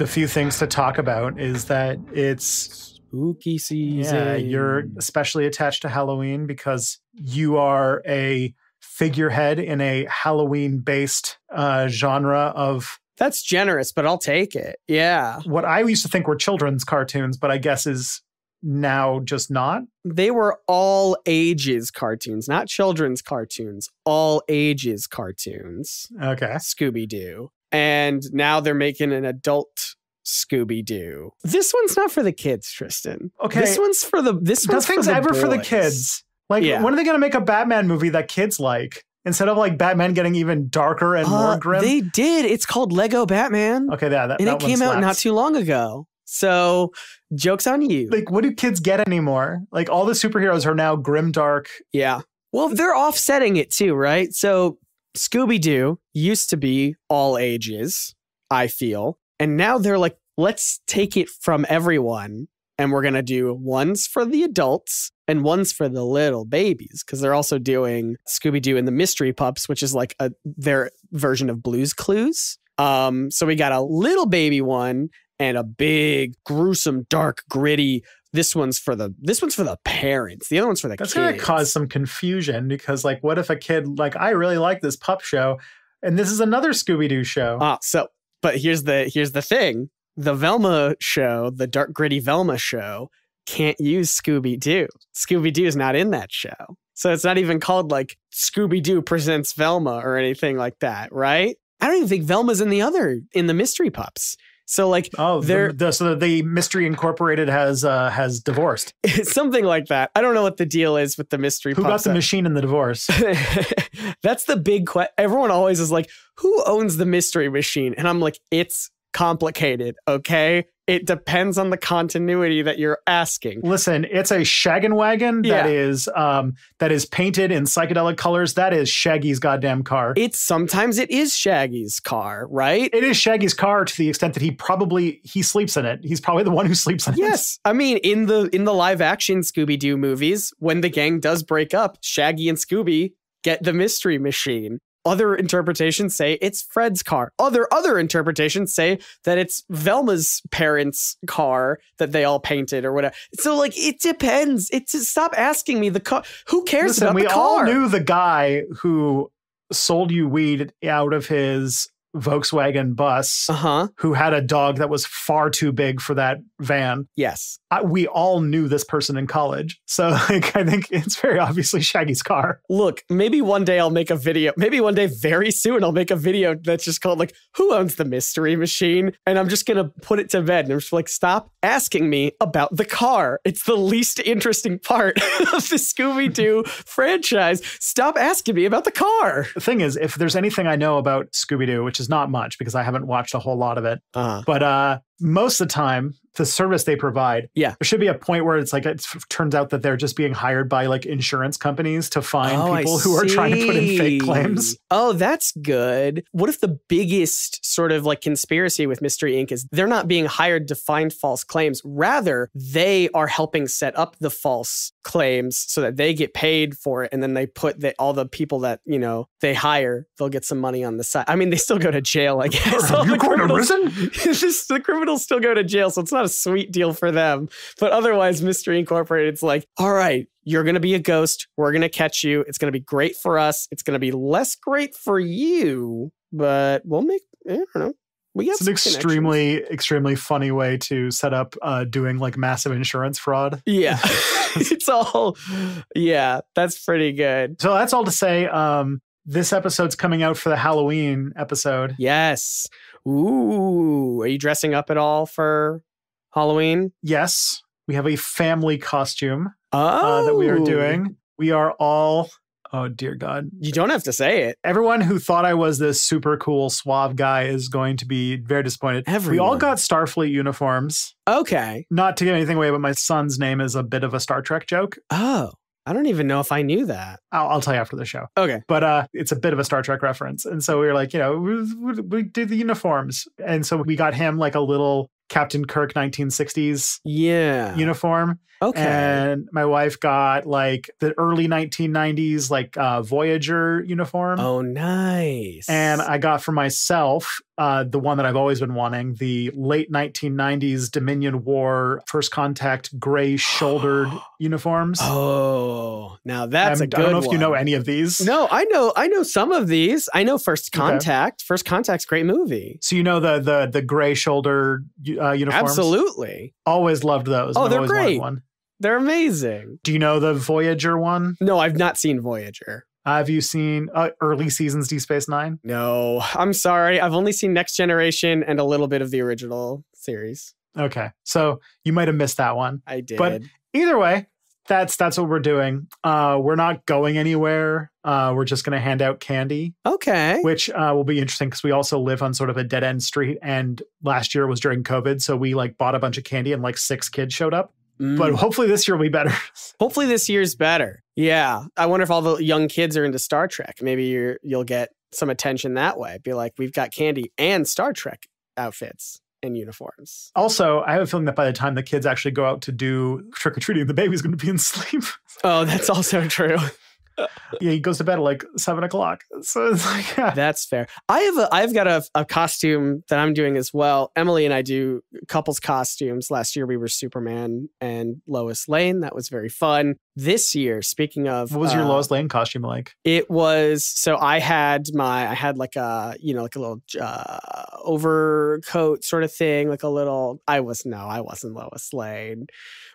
the few things to talk about is that it's Spooky season. yeah, you're especially attached to Halloween because you are a figurehead in a Halloween based uh, genre of That's generous, but I'll take it. Yeah. what I used to think were children's cartoons, but I guess is now just not. They were all ages cartoons, not children's cartoons, all ages cartoons. Okay. Scooby Doo. And now they're making an adult Scooby Doo. This one's not for the kids, Tristan. Okay. This one's for the this one's Nothing's for the ever for the kids. Like, Yeah. when are they going to make a Batman movie that kids like instead of like Batman getting even darker and more Uh, grim? They did. It's called Lego Batman. okay, yeah, that, and that it came out not too long ago. So joke's on you. Like, what do kids get anymore? Like, all the superheroes are now grim, dark. Yeah. Well, they're offsetting it too, right? So Scooby Doo used to be all ages, I feel. And now they're like, let's take it from everyone. And we're going to do ones for the adults and ones for the little babies. Cause they're also doing Scooby Doo and the Mystery Pups, which is like a, their version of Blues Clues. Um, so we got a little baby one and a big, gruesome, dark, gritty. This one's for the this one's for the parents. The other one's for the That's kids. to cause some confusion because, like, what if a kid, like, I really like this pup show, and this is another Scooby Doo show? Ah, so but here's the here's the thing. The Velma show, the dark gritty Velma show, can't use Scooby Doo. Scooby Doo is not in that show. So it's not even called like Scooby Doo presents Velma or anything like that, right? I don't even think Velma's in the other in the mystery pups. So like oh, the, the, so the Mystery Incorporated has uh, has divorced. something like that. I don't know what the deal is with the mystery Who got the machine in the divorce? That's the big question. Everyone always is like, who owns the mystery machine? And I'm like, it's complicated, okay? It depends on the continuity that you're asking. Listen, it's a shaggin' wagon Yeah. that is um that is painted in psychedelic colors. That is Shaggy's goddamn car. It's sometimes it is Shaggy's car, right? it is Shaggy's car to the extent that he probably he sleeps in it. He's probably the one who sleeps in it. Yes. I mean, in the in the live action Scooby Doo movies, when the gang does break up, Shaggy and Scooby get the mystery machine. Other interpretations say it's Fred's car. Other other interpretations say that it's Velma's parents' car that they all painted or whatever. So like it depends. It's stop asking me the car. Who cares Listen, about we all knew the guy who sold you weed out of his Volkswagen bus, uh huh. who had a dog that was far too big for that van. Yes. I, we all knew this person in college, so like I think it's very obviously Shaggy's car. Look, maybe one day I'll make a video. Maybe one day, very soon, I'll make a video that's just called like "Who owns the mystery machine?" And I'm just gonna put it to bed. And I'm just like, stop asking me about the car. It's the least interesting part of the Scooby Doo franchise. Stop asking me about the car. The thing is, if there's anything I know about Scooby Doo, which is not much because I haven't watched a whole lot of it, Uh, but uh, most of the time, the service they provide, Yeah. there should be a point where it's like it turns out that they're just being hired by like insurance companies to find Oh, I people who are trying to put in fake claims. Oh, that's good. What if the biggest sort of like conspiracy with Mystery Inc. is they're not being hired to find false claims. Rather, they are helping set up the false claims so that they get paid for it. And then they put the, all the people that, you know, they hire, they'll get some money on the side. I mean, they still go to jail, I guess. Are you going to prison? Just the criminals still go to jail, so it's not a sweet deal for them. But otherwise, Mystery Incorporated, it's like, all right, you're gonna be a ghost. We're gonna catch you. It's gonna be great for us. It's gonna be less great for you, but we'll make. I don't know. We got It's an extremely, extremely funny way to set up uh, doing like massive insurance fraud. Yeah, it's all. Yeah, that's pretty good. So that's all to say. Um, this episode's coming out for the Halloween episode. Yes. Ooh, are you dressing up at all for Halloween? Yes, we have a family costume Oh, uh, that we are doing. We are all. Oh dear God! You don't have to say it. Everyone who thought I was this super cool suave guy is going to be very disappointed. We all got Starfleet uniforms. Okay. Not to give anything away, but my son's name is a bit of a Star Trek joke. Oh, I don't even know if I knew that. I'll, I'll tell you after the show. Okay. but uh, it's a bit of a Star Trek reference. And so we were like, you know, we, we, we did the uniforms. And so we got him like a little Captain Kirk 1960s Yeah. uniform. Okay. And my wife got like the early 1990s, like uh, Voyager uniform. oh, nice. And I got for myself uh, the one that I've always been wanting the late 1990s Dominion War First Contact gray shouldered uniforms. Oh, now that's I'm- a good one. I don't know if you know any of these. No, I know. I know some of these. I know First Okay. Contact. First Contact's great movie. So you know the the the gray shoulder uh, uniforms. Absolutely, Always loved those. Oh, they're always wanted great. One. They're amazing. Do you know the Voyager one? No, I've not seen Voyager. Have you seen uh, early seasons Deep Space Nine? No, I'm sorry. I've only seen Next Generation and a little bit of the original series. Okay, so you might have missed that one. I did. But- Either way, that's that's what we're doing. Uh, we're not going anywhere. Uh, we're just going to hand out candy, okay. which uh, will be interesting because we also live on sort of a dead end street. And last year was during COVID, so we like bought a bunch of candy and like six kids showed up. But Mm. hopefully this year will be better. hopefully this year's better. Yeah. I wonder if all the young kids are into Star Trek. Maybe you're you'll get some attention that way. Be like, we've got candy and Star Trek outfits and uniforms. also, I have a feeling that by the time the kids actually go out to do trick or treating, the baby's going to be in sleep. Oh, that's also true. Yeah, he goes to bed at like seven o'clock. So it's like, yeah. That's fair. I have a I've got a, a costume that I'm doing as well. Emily and I do couples costumes. Last year we were Superman and Lois Lane. That was very fun. This year, speaking of what was your uh, Lois Lane costume like? It was so I had my I had like a you know like a little uh, overcoat sort of thing, like a little. I was no, I wasn't Lois Lane.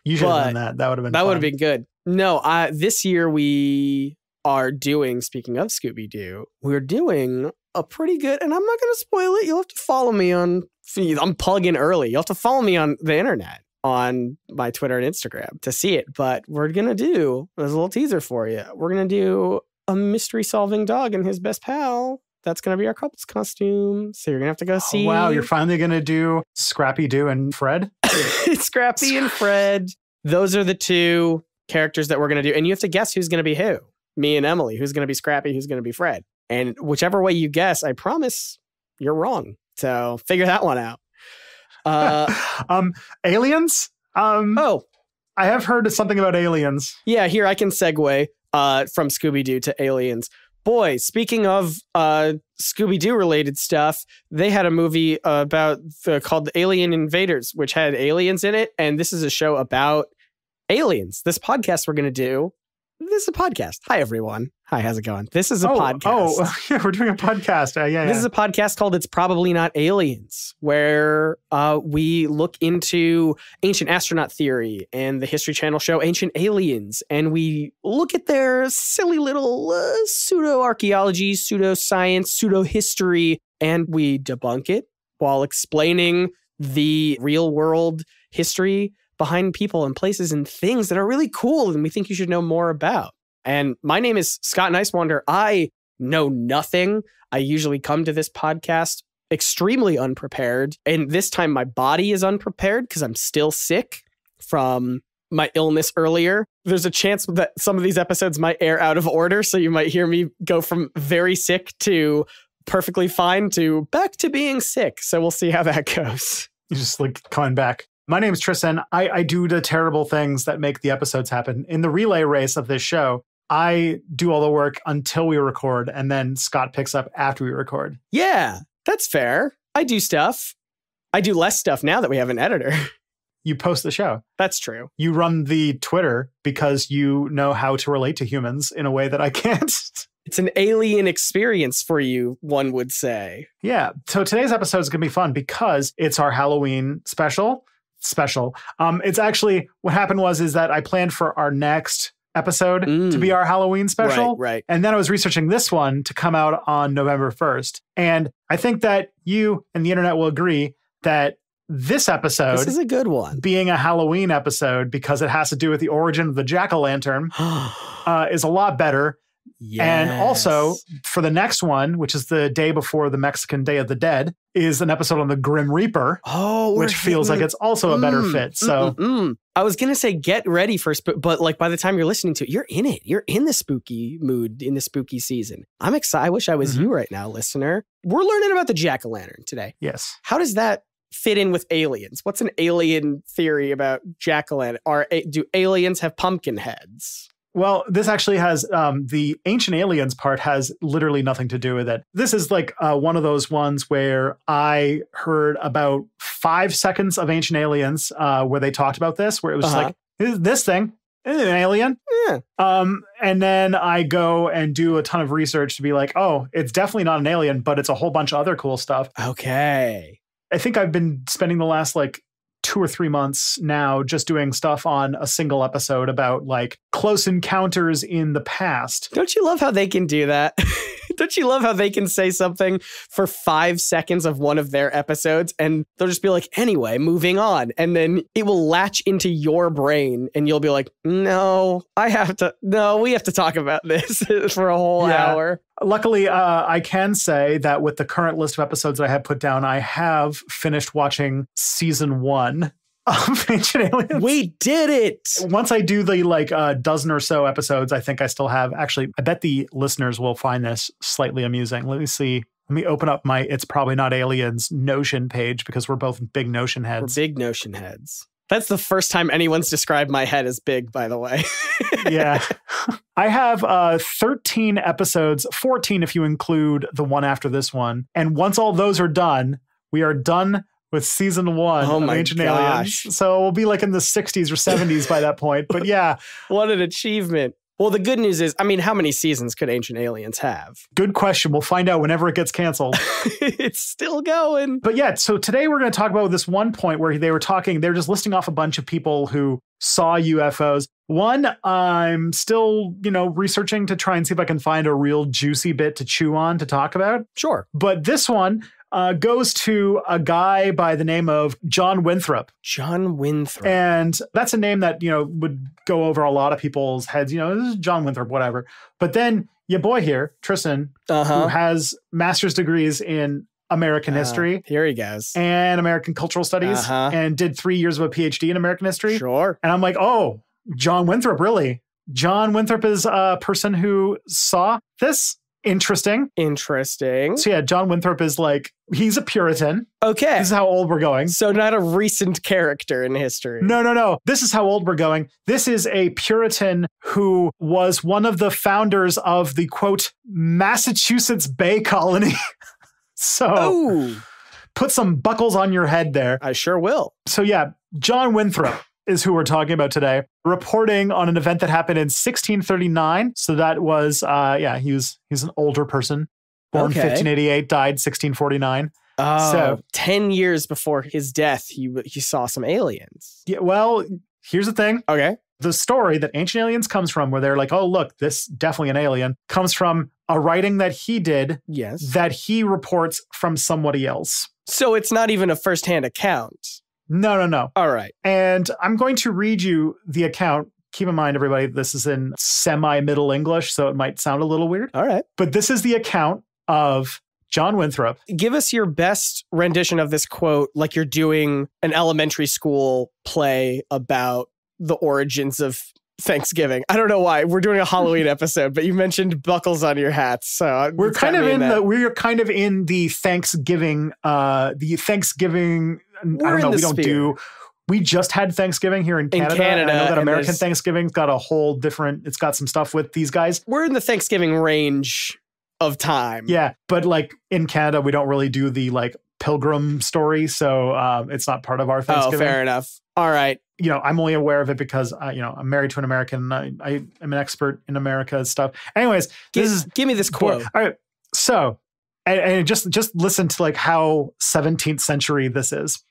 You should have done that. That would have been That would have been good. No, I this year we are doing. Speaking of Scooby Doo, we're doing a pretty good, and I'm not going to spoil it. You'll have to follow me on. I'm plugging early. You'll have to follow me on the internet on my Twitter and Instagram to see it. But we're gonna do. There's a little teaser for you. We're gonna do a mystery solving dog and his best pal. That's gonna be our couple's costume. So you're gonna have to go Oh, see. wow, you're finally going to do Scrappy Doo and Fred? Scrappy and Fred. Those are the two characters that we're going to do. And you have to guess who's going to be who. Me and Emily. Who's going to be Scrappy? Who's going to be Fred? And whichever way you guess, I promise you're wrong. So figure that one out. Uh, um, aliens? Um, oh, I have heard something about aliens. yeah, here I can segue uh, from Scooby Doo to aliens. Boy, speaking of uh, Scooby Doo related stuff, they had a movie about the, called The Alien Invaders, which had aliens in it. And this is a show about aliens. This podcast we're going to do. This is a podcast. Hi, everyone. Hi, how's it going? This is a oh, podcast. oh, yeah, we're doing a podcast. Uh, yeah, This yeah. is a podcast called It's Probably Not Aliens, where uh, we look into ancient astronaut theory and the History Channel show Ancient Aliens. And we look at their silly little uh, pseudo archaeology, pseudo science, pseudo history, and we debunk it while explaining the real world history behind people and places and things that are really cool and we think you should know more about. And my name is Scott Niswander. I know nothing. I usually come to this podcast extremely unprepared. And this time my body is unprepared because I'm still sick from my illness earlier. There's a chance that some of these episodes might air out of order. So you might hear me go from very sick to perfectly fine to back to being sick. So we'll see how that goes. You just like coming back. My name is Tristan. I, I do the terrible things that make the episodes happen. In the relay race of this show, I do all the work until we record, and then Scott picks up after we record. Yeah, that's fair. I do stuff. I do less stuff now that we have an editor. You post the show. That's true. You run the Twitter because you know how to relate to humans in a way that I can't. It's an alien experience for you, one would say. Yeah. So today's episode is going to be fun because it's our Halloween special. Special. Um, it's actually what happened was is that I planned for our next episode to Mm. be our Halloween special. Right, right. And then I was researching this one to come out on November 1st. And I think that you and the internet will agree that this episode, This is a good one. being a Halloween episode because it has to do with the origin of the jack o' lantern, uh, is a lot better. And also for the next one, which is the day before the Mexican Day of the Dead, is an episode on the Grim Reaper, oh, which feels like it's also a better Mm, fit. So mm, mm, mm. I was gonna say get ready for sp- but like by the time you're listening to it, you're in it. You're in the spooky mood in the spooky season. I'm excited. I wish I was Mhm. you right now, listener. We're learning about the jack o' lantern today. yes. How does that fit in with aliens? What's an alien theory about jack o' lantern? Are do aliens have pumpkin heads? Well, this actually has um, the ancient aliens part has literally nothing to do with it. This is like uh, one of those ones where I heard about five seconds of ancient aliens uh, where they talked about this, where it was Uh-huh. like this thing is an alien. Yeah. Um, and then I go and do a ton of research to be like, oh, it's definitely not an alien, but it's a whole bunch of other cool stuff. Okay. I think I've been spending the last like two or three months now just doing stuff on a single episode about like close encounters in the past. Don't you love how they can do that? Don't you love how they can say something for five seconds of one of their episodes and they'll just be like, anyway, moving on. And then it will latch into your brain and you'll be like, no, I have to, no, we have to talk about this for a whole Yeah. hour. Luckily, uh, I can say that with the current list of episodes that I have put down, I have finished watching season one of Ancient Aliens. We did it. once I do the like uh, dozen or so episodes, I think I still have. Actually, I bet the listeners will find this slightly amusing. Let me see. Let me open up my It's Probably Not Aliens Notion page because we're both big Notion We're heads. big notion heads. That's the first time anyone's described my head as big, by the way. yeah. I have uh, 13 episodes, 14 if you include the one after this one. And once all those are done, we are done with season one Oh of my Ancient gosh. Aliens. So we'll be like in the 60s or 70s by that point. But yeah, what an achievement. Well, the good news is, I mean, how many seasons could Ancient Aliens have? good question. We'll find out whenever it gets canceled. it's still going. But yeah, so today we're going to talk about this one point where they were talking, they were just listing off a bunch of people who saw UFOs. One, I'm still, you know, researching to try and see if I can find a real juicy bit to chew on to talk about. Sure. But this one uh, goes to a guy by the name of John Winthrop. John Winthrop. And that's a name that, you know, would go over a lot of people's heads. You know, this is John Winthrop, whatever. But then your boy here, Tristan, Uh who has master's degrees in American history Here he goes. and American cultural studies Uh-huh. and did three years of a PhD in American history. Sure. And I'm like, oh, John Winthrop, really? John Winthrop is a person who saw this. Interesting. Interesting. So yeah, John Winthrop is like, he's a Puritan. Okay. This is how old we're going. So, not a recent character in history. No, no, no. This is how old we're going. This is a Puritan who was one of the founders of the quote, Massachusetts Bay Colony. so Oh, put some buckles on your head there. I sure will. So yeah, John Winthrop is who we're talking about today, reporting on an event that happened in 1639. So that was uh yeah, he was he's an older person. Born Okay. 1588, died 1649. Oh, So- 10 years before his death, he, he saw some aliens. Yeah, well, here's the thing. Okay. The story that Ancient Aliens comes from, where they're like, oh, look, this definitely an alien, comes from a writing that he did Yes. that he reports from somebody else. So, it's not even a firsthand account. No, no, no. All right. And I'm going to read you the account. Keep in mind, everybody, this is in semi Middle English, so it might sound a little weird. All right. But this is the account of John Winthrop. Give us your best rendition of this quote, like you're doing an elementary school play about the origins of Thanksgiving. I don't know why we're doing a Halloween episode, but you mentioned buckles on your hats, so We're kind of in that. the we're kind of in the Thanksgiving uh the Thanksgiving I don't know, we don't sphere. do we just had Thanksgiving here in Canada. and Canada, I know that American Thanksgiving's got a whole different it's got some stuff with these guys. we're in the Thanksgiving range of time. Yeah, but like in Canada we don't really do the like pilgrim story, so um it's not part of our Oh, Thanksgiving. fair enough. All right. you know, I'm only aware of it because uh, you know I'm married to an American. I, I am an expert in America stuff. Anyways, Give, this is give me this quote. All right, so and, and just just listen to like how 17th century this is.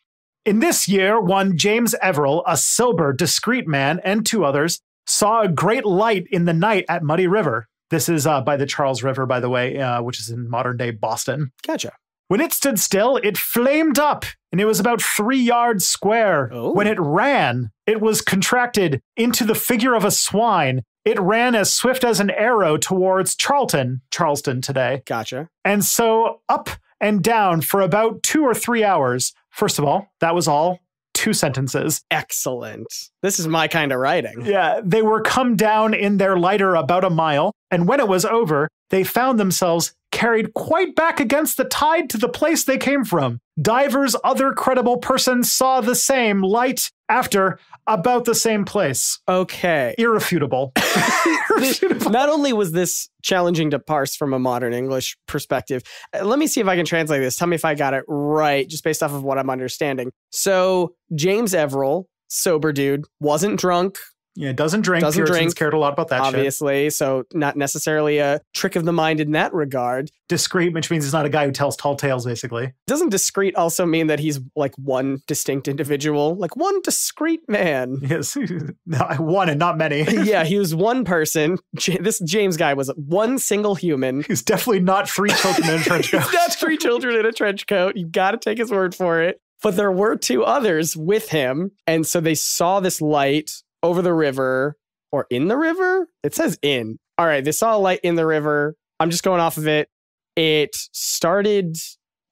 In this year, one James Everell, a sober, discreet man, and two others saw a great light in the night at Muddy River. This is uh, by the Charles River, by the way, uh, which is in modern day Boston. Gotcha. When it stood still, it flamed up, and it was about three yards square. Oh. When it ran, it was contracted into the figure of a swine. It ran as swift as an arrow towards Charlton, Charleston today. Gotcha. And so up and down for about two or three hours. First of all, that was all two sentences. Excellent. This is my kind of writing. Yeah, they were come down in their lighter about a mile, and when it was over, they found themselves carried quite back against the tide to the place they came from. Divers other credible persons saw the same light after about the same place. Okay. Irrefutable. Irrefutable. Not only was this challenging to parse from a modern English perspective, uh, let me see if I can translate this. Tell me if I got it right, just based off of what I'm understanding. So, James Everell, sober dude, wasn't drunk, Yeah, doesn't drink. Doesn't Puritans drink, cared a lot about that shit. obviously. So, not necessarily a trick of the mind in that regard. Discreet, which means he's not a guy who tells tall tales, basically. Doesn't discreet also mean that he's like one distinct individual, like one discreet man? Yes, one and not many. yeah, he was one person. This James guy was one single human. He's definitely not three children in a trench coat. He's not three children in a trench coat. You got to take his word for it. But there were two others with him. And so they saw this light over the river or in the river. It says in. All right. They saw a light in the river. I'm just going off of it. It started,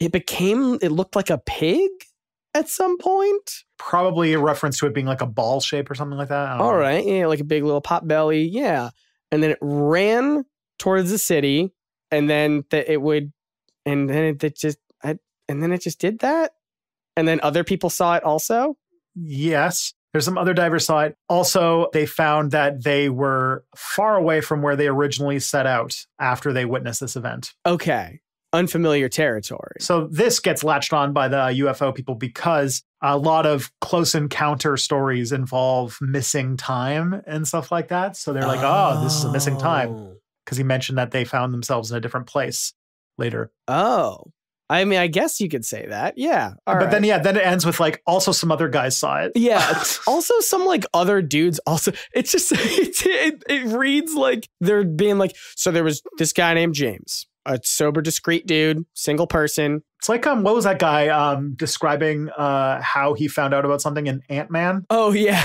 it became, it looked like a pig at some point. Probably a reference to it being like a ball shape or something like that. All know. right. Yeah. Like a big little pot belly. Yeah. And then it ran towards the city. And then that it would, and then it, it just, I, and then it just did that. And then other people saw it also. Yes. There's some other divers saw it. Also, they found that they were far away from where they originally set out after they witnessed this event. Okay. Unfamiliar territory. So this gets latched on by the UFO people because a lot of close encounter stories involve missing time and stuff like that. So they're like, oh, this is a missing time oh. because he mentioned that they found themselves in a different place later. Oh. I mean, I guess you could say that. Yeah. All but right. then, yeah, then it ends with like also some other guys saw it. Yeah. also, some like other dudes also. It's just it, it, it reads like they're being like. So there was this guy named James, a sober, discreet dude, single person. It's like um, what was that guy um describing uh how he found out about something in Ant Man? Oh yeah,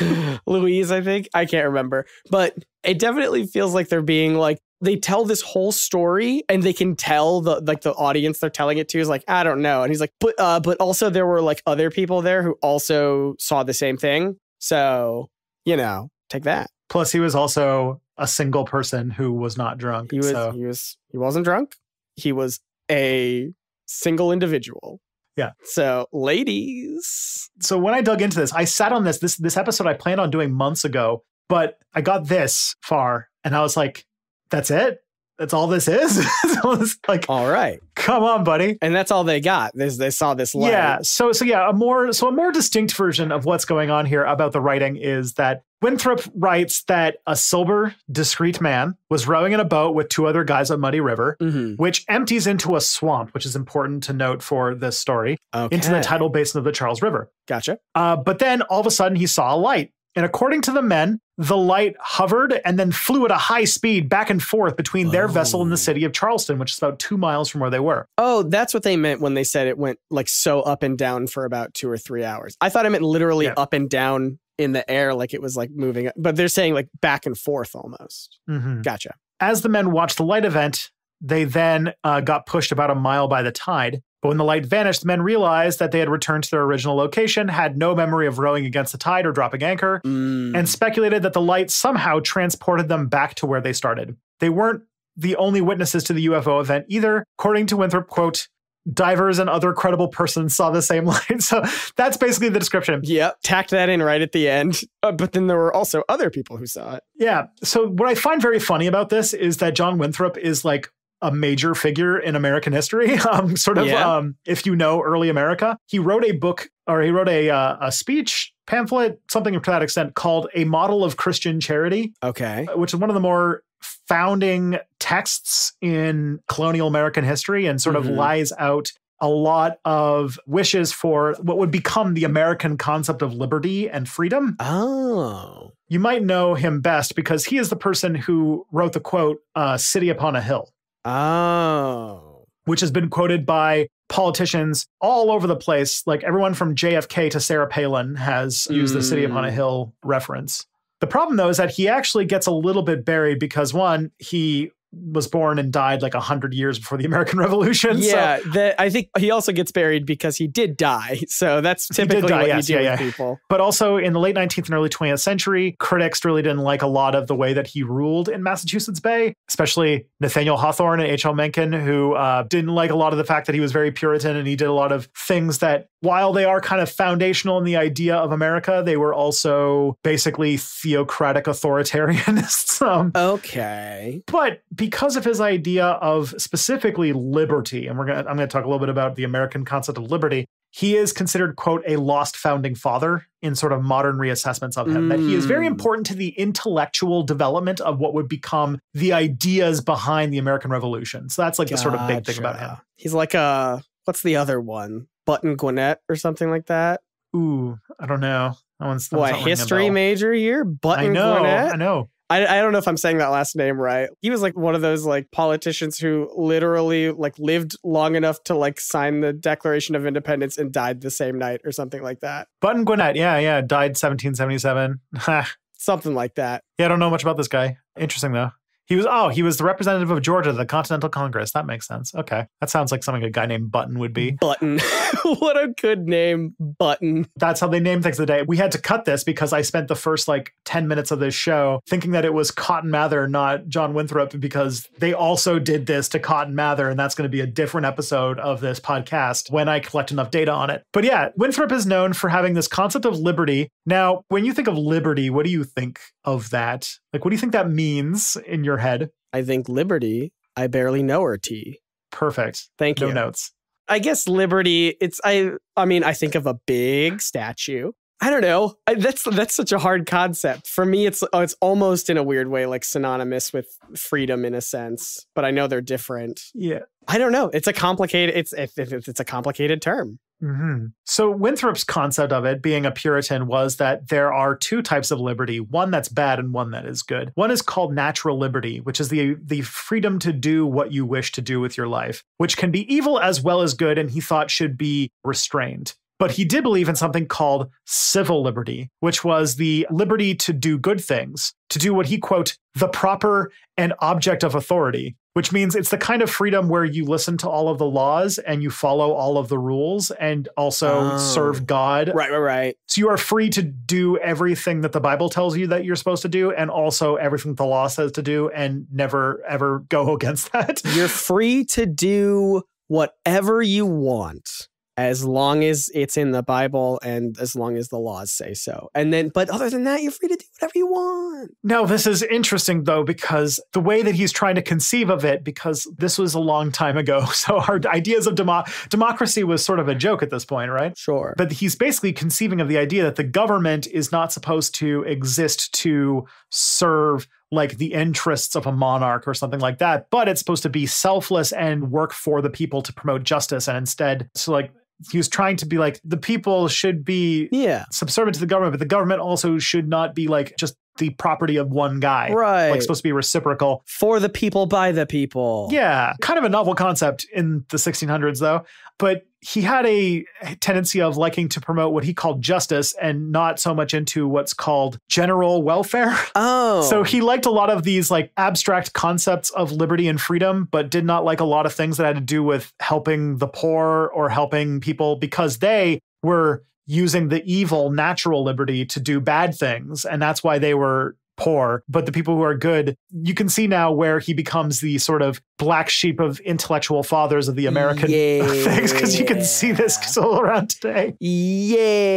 Luis. I think I can't remember, but it definitely feels like they're being like they tell this whole story and they can tell the like the audience they're telling it to is like I don't know, and he's like, but uh, but also there were like other people there who also saw the same thing. So you know, take that. Plus, he was also a single person who was not drunk. He was so. he was he wasn't drunk. He was a single individual. Yeah. So ladies, so when I dug into this, I sat on this this this episode I planned on doing months ago, but I got this far and I was like, that's it? That's all this is? so I was like, all right, come on, buddy. and that's all they got. They, they saw this light. Yeah. So so yeah, a more so a more distinct version of what's going on here about the writing is that Winthrop writes that a sober, discreet man was rowing in a boat with two other guys on Muddy River, Mhm. which empties into a swamp, which is important to note for this story, Okay. into the tidal basin of the Charles River. Gotcha. Uh, but then all of a sudden he saw a light. And according to the men, the light hovered and then flew at a high speed back and forth between their vessel and Oh. the city of Charleston, which is about two miles from where they were. Oh, that's what they meant when they said it went like so up and down for about two or three hours. I thought it meant literally Yeah. up and down in the air, like it was like moving, but they're saying like back and forth almost. Mhm. Gotcha. As the men watched the light event, they then uh, got pushed about a mile by the tide. But when the light vanished, the men realized that they had returned to their original location, had no memory of rowing against the tide or dropping anchor, Mm. and speculated that the light somehow transported them back to where they started. They weren't the only witnesses to the UFO event either. According to Winthrop, quote, divers and other credible persons saw the same light. So that's basically the description. Yep, tacked that in right at the end. Uh, but then there were also other people who saw it. Yeah. So what I find very funny about this is that John Winthrop is like a major figure in American history. Um, sort of, Yeah. um, if you know early America, he wrote a book or he wrote a uh, a speech pamphlet, something to that extent, called "A Model of Christian Charity," Okay. which is one of the more founding texts in colonial American history, and sort Mhm. of lies out a lot of wishes for what would become the American concept of liberty and freedom. Oh. You might know him best because he is the person who wrote the quote, uh, City Upon a Hill, Oh. which has been quoted by politicians all over the place. Like everyone from JFK to Sarah Palin has used the City Upon a Mm. Hill reference. The problem, though, is that he actually gets a little bit buried because one, he was born and died like 100 years before the American Revolution. Yeah, So, the, I think he also gets buried because he did die. So that's typically die, what yes, you do yeah, with yeah. people. but also in the late 19th and early 20th century, critics really didn't like a lot of the way that he ruled in Massachusetts Bay, especially Nathaniel Hawthorne and H.L. Mencken, who uh, didn't like a lot of the fact that he was very Puritan and he did a lot of things that, while they are kind of foundational in the idea of America, they were also basically theocratic authoritarianists. um, Okay. but because of his idea of specifically liberty, and we're gonna I'm gonna talk a little bit about the American concept of liberty, he is considered, quote, a lost founding father in sort of modern reassessments of him. That he is very Mm. important to the intellectual development of what would become the ideas behind the American Revolution. So that's like the sort of big thing about him. He's like a what's the other one? Button Gwinnett or something like that. Ooh, I don't know. That one's that What history major here? I Button know, Gwinnett. I know. I, I don't know if I'm saying that last name right. He was like one of those like politicians who literally like lived long enough to like sign the Declaration of Independence and died the same night or something like that. Button Gwinnett, yeah, yeah, died 1777. Something like that. Yeah, I don't know much about this guy. Interesting though. He was oh, he was the representative of Georgia the Continental Congress. That makes sense. Okay. That sounds like something a guy named Button would be. Button. what a good name, Button. That's how they name things today. We had to cut this because I spent the first like 10 minutes of this show thinking that it was Cotton Mather, not John Winthrop, because they also did this to Cotton Mather, and that's going to be a different episode of this podcast when I collect enough data on it. But yeah, Winthrop is known for having this concept of liberty. Now, when you think of liberty, what do you think of that? Like, what do you think that means in your head? I think Liberty. I barely know her T. Perfect. Thank No you. notes. I guess Liberty. It's I. I mean, I think of a big statue. I don't know. I, that's that's such a hard concept for me. It's oh, it's almost in a weird way like synonymous with freedom in a sense, but I know they're different. Yeah. I don't know. It's a complicated. It's it, it- it's a complicated term. Hmm So Winthrop's concept of it being a Puritan was that there are two types of liberty, one that's bad and one that is good. One is called natural liberty, which is the the freedom to do what you wish to do with your life, which can be evil as well as good, and he thought should be restrained. But he did believe in something called civil liberty, which was the liberty to do good things, to do what he quote, the proper and object of authority, which means it's the kind of freedom where you listen to all of the laws and you follow all of the rules and also Oh. serve God. Right, right, right. So you are free to do everything that the Bible tells you that you're supposed to do and also everything the law says to do and never ever go against that. You're free to do whatever you want as long as it's in the Bible and as long as the laws say so. And then, but other than that, you're free to do whatever you want. No, this is interesting though, because the way that he's trying to conceive of it, because this was a long time ago. So our ideas of demo- democracy was sort of a joke at this point, right? Sure. But he's basically conceiving of the idea that the government is not supposed to exist to serve like the interests of a monarch or something like that, but it's supposed to be selfless and work for the people to promote justice. And instead, so like he was trying to be like the people should be yeah. subservient to the government, but the government also should not be like just the property of one guy. Right. Like supposed to be reciprocal. For the people, by the people. Yeah, kind of a novel concept in the 1600s, though. But he had a tendency of liking to promote what he called justice and not so much into what's called general welfare. Oh. So he liked a lot of these like abstract concepts of liberty and freedom, but did not like a lot of things that had to do with helping the poor or helping people because they were using the evil natural liberty to do bad things. And that's why they were poor. But the people who are good, you can see now where he becomes the sort of black sheep of intellectual fathers of the American things because you can see this all around today.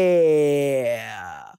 Yeah.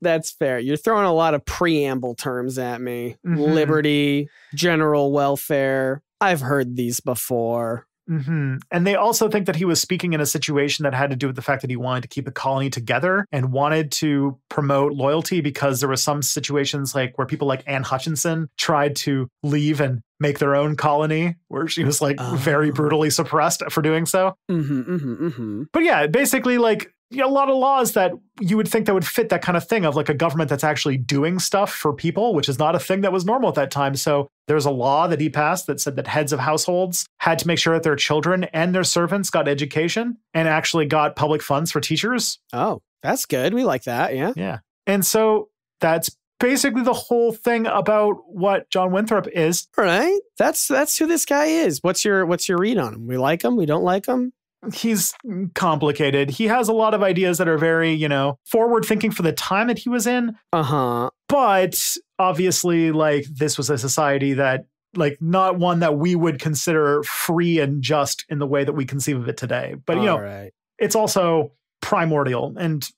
That's fair. You're throwing a lot of preamble terms at me. Mhm. Liberty, general welfare. I've heard these before. Hmm And they also think that he was speaking in a situation that had to do with the fact that he wanted to keep the colony together and wanted to promote loyalty because there were some situations like where people like Anne Hutchinson tried to leave and make their own colony where she was like very Oh. brutally suppressed for doing so. Mm-hmm, mm-hmm, mm-hmm. But yeah, basically like you know, a lot of laws that you would think that would fit that kind of thing of like a government that's actually doing stuff for people, which is not a thing that was normal at that time. So there's a law that he passed that said that heads of households had to make sure that their children and their servants got education and actually got public funds for teachers. Oh, that's good. We like that. Yeah. Yeah. And so that's basically the whole thing about what John Winthrop is. All right. That's that's who this guy is. What's your what's your read on him? We like him, we don't like him? He's complicated. He has a lot of ideas that are very, you know, forward thinking for the time that he was in. Uh-huh. But obviously, like, this was a society that, like, not one that we would consider free and just in the way that we conceive of it today. But, you know, All right. it's also primordial and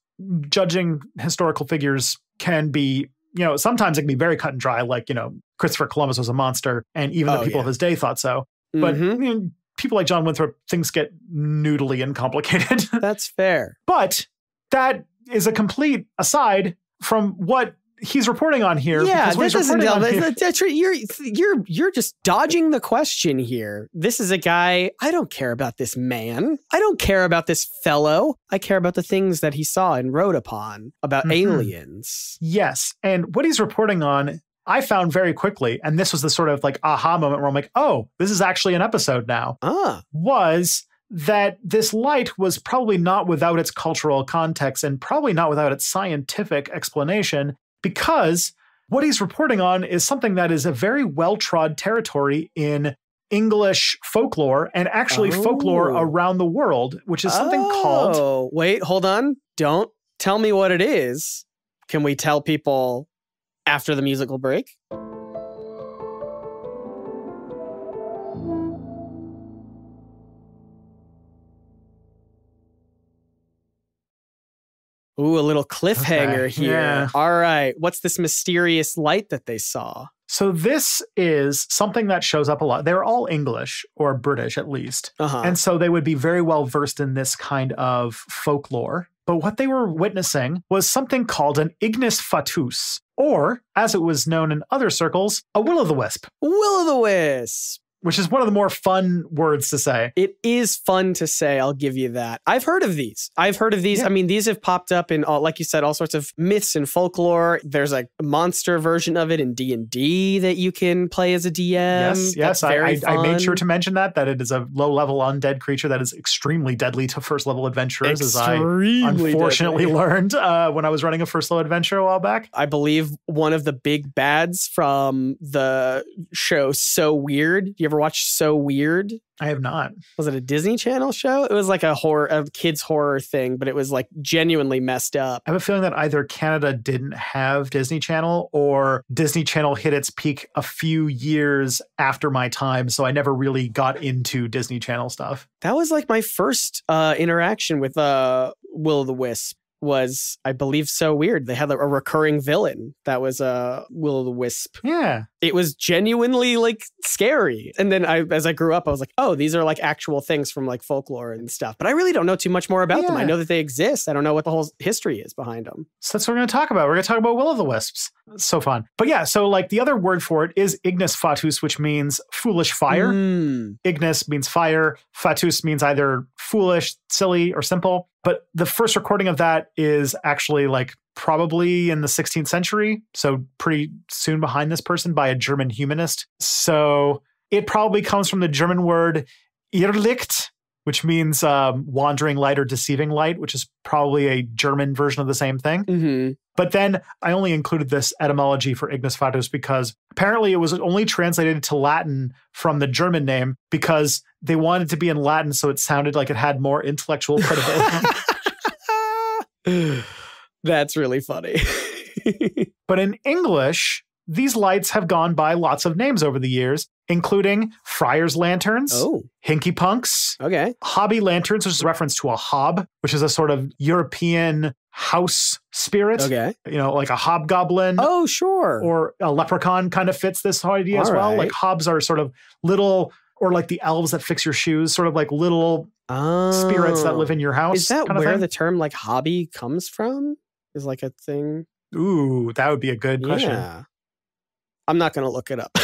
judging historical figures can be you know sometimes it can be very cut and dry like you know christopher columbus was a monster and even Oh, the people yeah. of his day thought so but. I mean, people like john winthrop things get noodly and complicated that's fair. but that is a complete aside from what he's reporting on here Yeah, because what that he's doesn't reporting tell. on That's, here- that's right. You're you're you're just dodging the question here. This is a guy. I don't care about this man. I don't care about this fellow. I care about the things that he saw and wrote upon about Mhm. aliens. Yes. And what he's reporting on, I found very quickly, and this was the sort of like aha moment where I'm like, oh, this is actually an episode now, Ah, was that this light was probably not without its cultural context and probably not without its scientific explanation, because what he's reporting on is something that is a very well trod territory in English folklore and actually folklore Oh. around the world, which is something called Oh, wait, hold on. Don't tell me what it is. Can we tell people after the musical break? Ooh, a little cliffhanger Okay, here. yeah. All right. What's this mysterious light that they saw? So this is something that shows up a lot. They're all English or British at least. Uh-huh. And so they would be very well versed in this kind of folklore. But what they were witnessing was something called an ignis fatuus, or as it was known in other circles, a will o' the wisp, Will o' the Wisp. Which is one of the more fun words to say. It is fun to say. I'll give you that. I've heard of these. I've heard of these. Yeah. I mean, these have popped up in, all, like you said, all sorts of myths and folklore. There's like a monster version of it in D and D that you can play as a DM. yes, yes. I, I, I made sure to mention that that it is a low level undead creature that is extremely deadly to first level adventurers, as I unfortunately deadly. learned uh, when I was running a first level adventure a while back. I believe one of the big bads from the show So Weird. You ever watch So Weird? I have not. Was it a Disney Channel show? It was like a horror, a kids horror thing, but it was like genuinely messed up. I have a feeling that either Canada didn't have Disney Channel or Disney Channel hit its peak a few years after my time. So I never really got into Disney Channel stuff. That was like my first uh, interaction with uh, Will o' the Wisp. Was I believe so weird? They had a, a recurring villain that was uh, Will o' the Wisp. Yeah. It was genuinely like scary. And then I, as I grew up, I was like, oh, these are like actual things from like folklore and stuff. But I really don't know too much more about them. I know that they exist. I don't know what the whole history is behind them. So that's what we're going to talk about. We're going to talk about Will o' the Wisps. So fun. But yeah, so like the other word for it is Ignis Fatuus, which means foolish fire. Mm. Ignis means fire. Fatuus means either foolish, silly, or simple. But the first recording of that is actually like probably in the 16th century. So pretty soon behind this person by a German humanist. So it probably comes from the German word Irrlicht, which means um, wandering light or deceiving light, which is probably a German version of the same thing. hmm But then I only included this etymology for Ignis Fatuus because apparently it was only translated to Latin from the German name because they wanted to be in Latin so it sounded like it had more intellectual credibility. That's really funny. but in English, these lights have gone by lots of names over the years, including Friar's Lanterns, oh, Hinky Punks, okay. Hobby Lanterns, which is a reference to a hob, which is a sort of European house spirit, Okay. you know, like a hobgoblin. Oh, sure. or a leprechaun kind of fits this idea as well. right. Like hobs are sort of little, or like the elves that fix your shoes, sort of like little spirits that Oh. live in your house. Is that kind where the term like hobby comes from? Is like a thing. Ooh, that would be a good question. Yeah. I'm not going to look it up.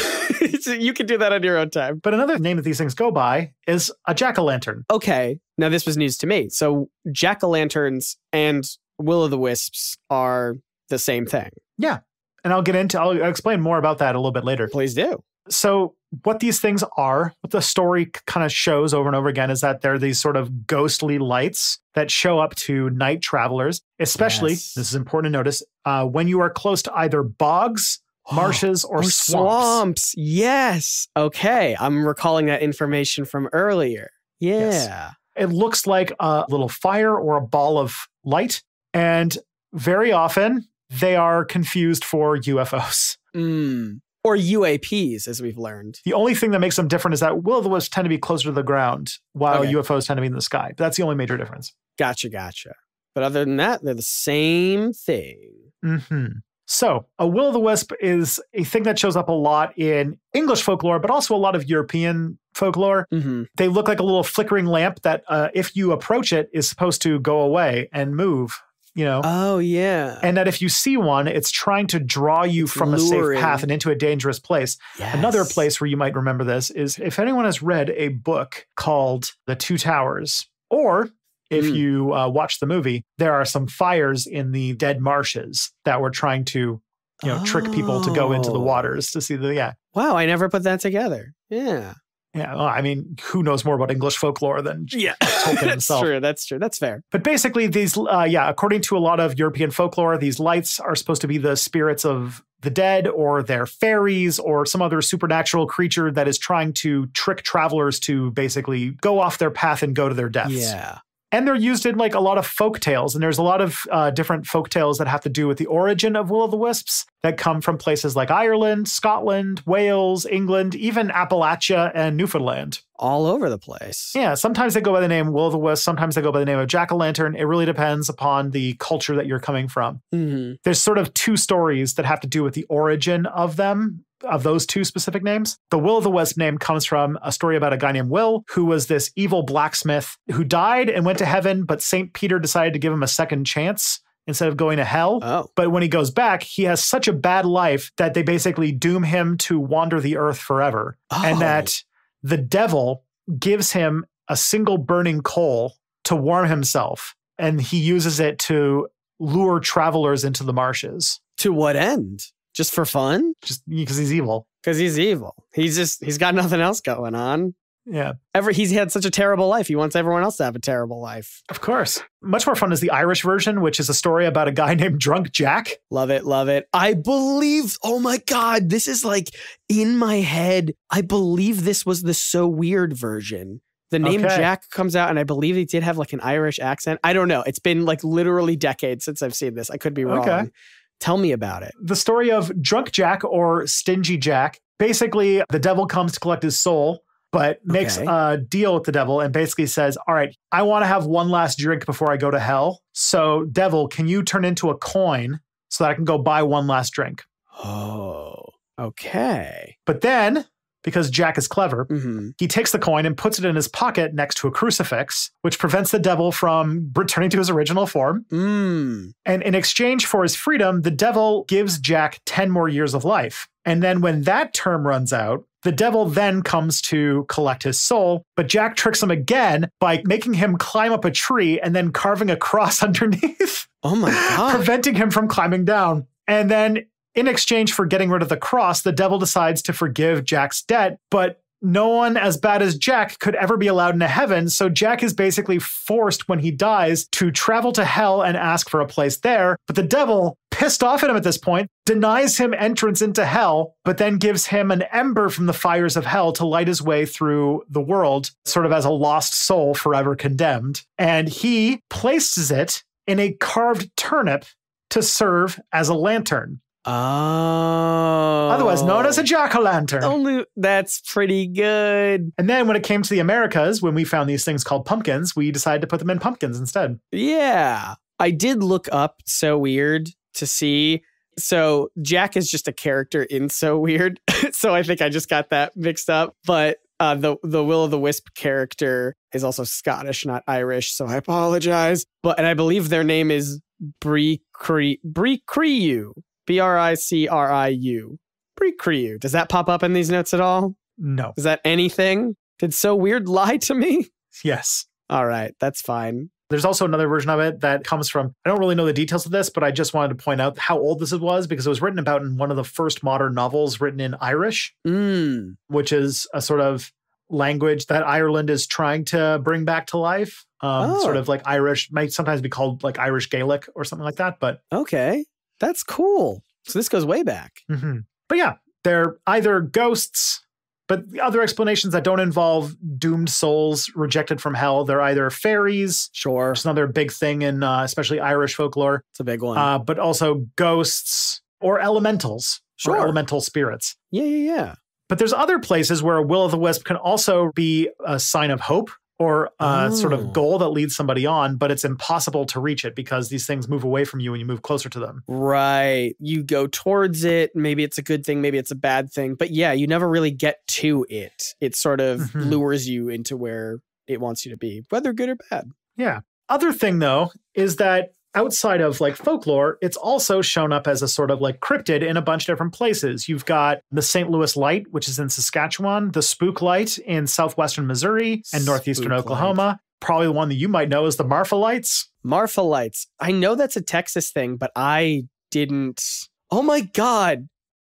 You can do that on your own time. But another name that these things go by is a jack o' lantern. Okay. Now, this was news to me. So, jack o' lanterns and will o' the wisps are the same thing. Yeah. And I'll get into, I'll explain more about that a little bit later. Please do. So what these things are, what the story kind of shows over and over again is that they're these sort of ghostly lights that show up to night travelers, especially, Yes. this is important to notice, uh, when you are close to either bogs, marshes, or, Or swamps. Yes. Okay. I'm recalling that information from earlier. Yeah. Yes. It looks like a little fire or a ball of light. And very often they are confused for UFOs. Mm. Or UAPs, as we've learned. The only thing that makes them different is that will o' the wisps tend to be closer to the ground, while Okay. UFOs tend to be in the sky. That's the only major difference. Gotcha. Gotcha. But other than that, they're the same thing. hmm So, a will o' the wisp is a thing that shows up a lot in English folklore, but also a lot of European folklore. hmm They look like a little flickering lamp that, uh, if you approach it, is supposed to go away and move. You know, Oh, yeah. and that if you see one, it's trying to draw you It's from a safe path and into a dangerous place. Another place where you might remember this is if anyone has read a book called The Two Towers, or if Mm. you uh, watch the movie, there are some fires in the dead marshes that were trying to, you know, trick people to go into the Oh. waters to see the yeah. Wow, I never put that together. Yeah. Yeah, well, I mean, who knows more about English folklore than Yeah. Tolkien that's himself. true. That's true. That's fair. But basically, these, uh, yeah, according to a lot of European folklore, these lights are supposed to be the spirits of the dead or they're fairies or some other supernatural creature that is trying to trick travelers to basically go off their path and go to their deaths. Yeah. And they're used in like a lot of folk tales. And there's a lot of uh, different folk tales that have to do with the origin of will o' the wisps that come from places like Ireland, Scotland, Wales, England, even Appalachia and Newfoundland. All over the place. Yeah, sometimes they go by the name Will o' the Wisp, sometimes they go by the name of Jack o' Lantern. It really depends upon the culture that you're coming from. hmm There's sort of two stories that have to do with the origin of them, of those two specific names. The Will of the Wisp name comes from a story about a guy named Will, who was this evil blacksmith who died and went to heaven, but St. Peter decided to give him a second chance instead of going to hell. Oh. But when he goes back, he has such a bad life that they basically doom him to wander the earth forever and Oh. that the devil gives him a single burning coal to warm himself and he uses it to lure travelers into the marshes To what end? Just for fun? just because he's evil Because he's evil. He's just he's got nothing else going on. yeah Ever he's had such a terrible life. He wants everyone else to have a terrible life. of course much more fun is the irish version which is a story about a guy named drunk jack Love it, love it. I believe, oh my God, this is like in my head. I believe this was the so weird version. The name Okay. Jack comes out, and I believe he did have like an Irish accent. I don't know. It's been like literally decades since I've seen this. I could be wrong. Okay. Tell me about it. the story of drunk jack or stingy jack basically the devil comes to collect his soul but makes Okay. a deal with the devil and basically says all right i want to have one last drink before i go to hell so devil can you turn into a coin so that i can go buy one last drink Oh, okay. but then because jack is clever hmm he takes the coin and puts it in his pocket next to a crucifix which prevents the devil from returning to his original form Mm. And in exchange for his freedom, the devil gives Jack 10 more years of life. And then when that term runs out, the devil then comes to collect his soul. But Jack tricks him again by making him climb up a tree and then carving a cross underneath, Oh my God. preventing him from climbing down. And then in exchange for getting rid of the cross, the devil decides to forgive Jack's debt. But no one as bad as Jack could ever be allowed into heaven. So Jack is basically forced when he dies to travel to hell and ask for a place there. But the devil, pissed off at him at this point, denies him entrance into hell, but then gives him an ember from the fires of hell to light his way through the world, sort of as a lost soul forever condemned. And he places it in a carved turnip to serve as a lantern, Oh. otherwise known as a jack o' lantern. Only that's pretty good. And then when it came to the Americas, when we found these things called pumpkins, we decided to put them in pumpkins instead. Yeah. I did look up So Weird to see. So Jack is just a character in So Weird. so I think I just got that mixed up. But uh, the the Will of the Wisp character is also Scottish, not Irish. So I apologize. But and I believe their name is Bree Cree Bree Creeu. B R I C R I U. Bree Creeu. Does that pop up in these notes at all? No. Is that anything? Did So Weird lie to me? Yes. All right, that's fine. There's also another version of it that comes from, I don't really know the details of this, but I just wanted to point out how old this was because it was written about in one of the first modern novels written in Irish, Mm. which is a sort of language that Ireland is trying to bring back to life. Um, Oh. Sort of like Irish, might sometimes be called like Irish Gaelic or something like that. But Okay. That's cool. So this goes way back. Mhm. But yeah, they're either ghosts, but the other explanations that don't involve doomed souls rejected from hell, they're either fairies, Sure. It's another big thing in uh, especially Irish folklore, It's a big one. uh, but also ghosts or elementals or Sure. elemental spirits. yeah, yeah, yeah. But there's other places where a will o' the wisp can also be a sign of hope or a sort Oh. of goal that leads somebody on, but it's impossible to reach it because these things move away from you when you move closer to them. Right. You go towards it. Maybe it's a good thing, maybe it's a bad thing. But yeah, you never really get to it. It sort of Mhm. lures you into where it wants you to be, whether good or bad. Yeah. Other thing though is that outside of like folklore, it's also shown up as a sort of like cryptid in a bunch of different places. You've got the St. Louis Light, which is in Saskatchewan, the Spook Light in southwestern Missouri and northeastern Spook Oklahoma. Probably the one that you might know is the Marfa Lights. Marfa lights. I know that's a Texas thing, but I didn't. Oh my God.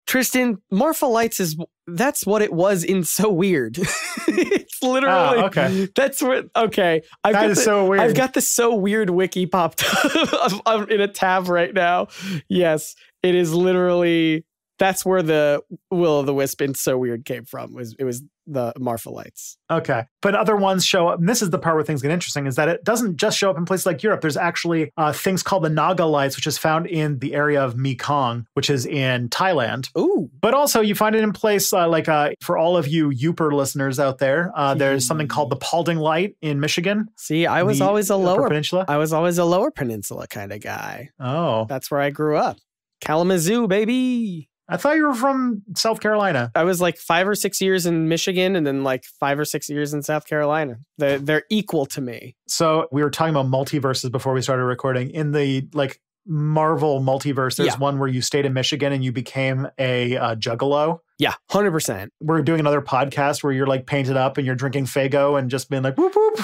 Tristan, Marfa lights is that's what it was in So Weird. it's literally Ah, okay. That's what okay. I've That got is the- so weird. I've got the so weird wiki popped up I'm in a tab right now. Yes, it is literally that's where the will of the wisp in so weird came from. Was it was the Marfa lights. Okay. But other ones show up. And this is the part where things get interesting is that it doesn't just show up in places like Europe. There's actually uh, things called the Naga lights, which is found in the area of Mekong, which is in Thailand. Ooh, But also, you find it in place uh, like uh, for all of you Yooper listeners out there. Uh, there's something called the Paulding Light in Michigan. see, I was the always a lower Peninsula. I was always a lower peninsula kind of guy. Oh, That's where I grew up. Kalamazoo, baby. I thought you were from South Carolina. I was like five or six years in Michigan and then like five or six years in South Carolina. They're, they're equal to me. So we were talking about multiverses before we started recording. In the like Marvel multiverse, there's Yeah. one where you stayed in Michigan and you became a uh, juggalo. Yeah, 100%. We're doing another podcast where you're like painted up and you're drinking Faygo and just being like whoop whoop.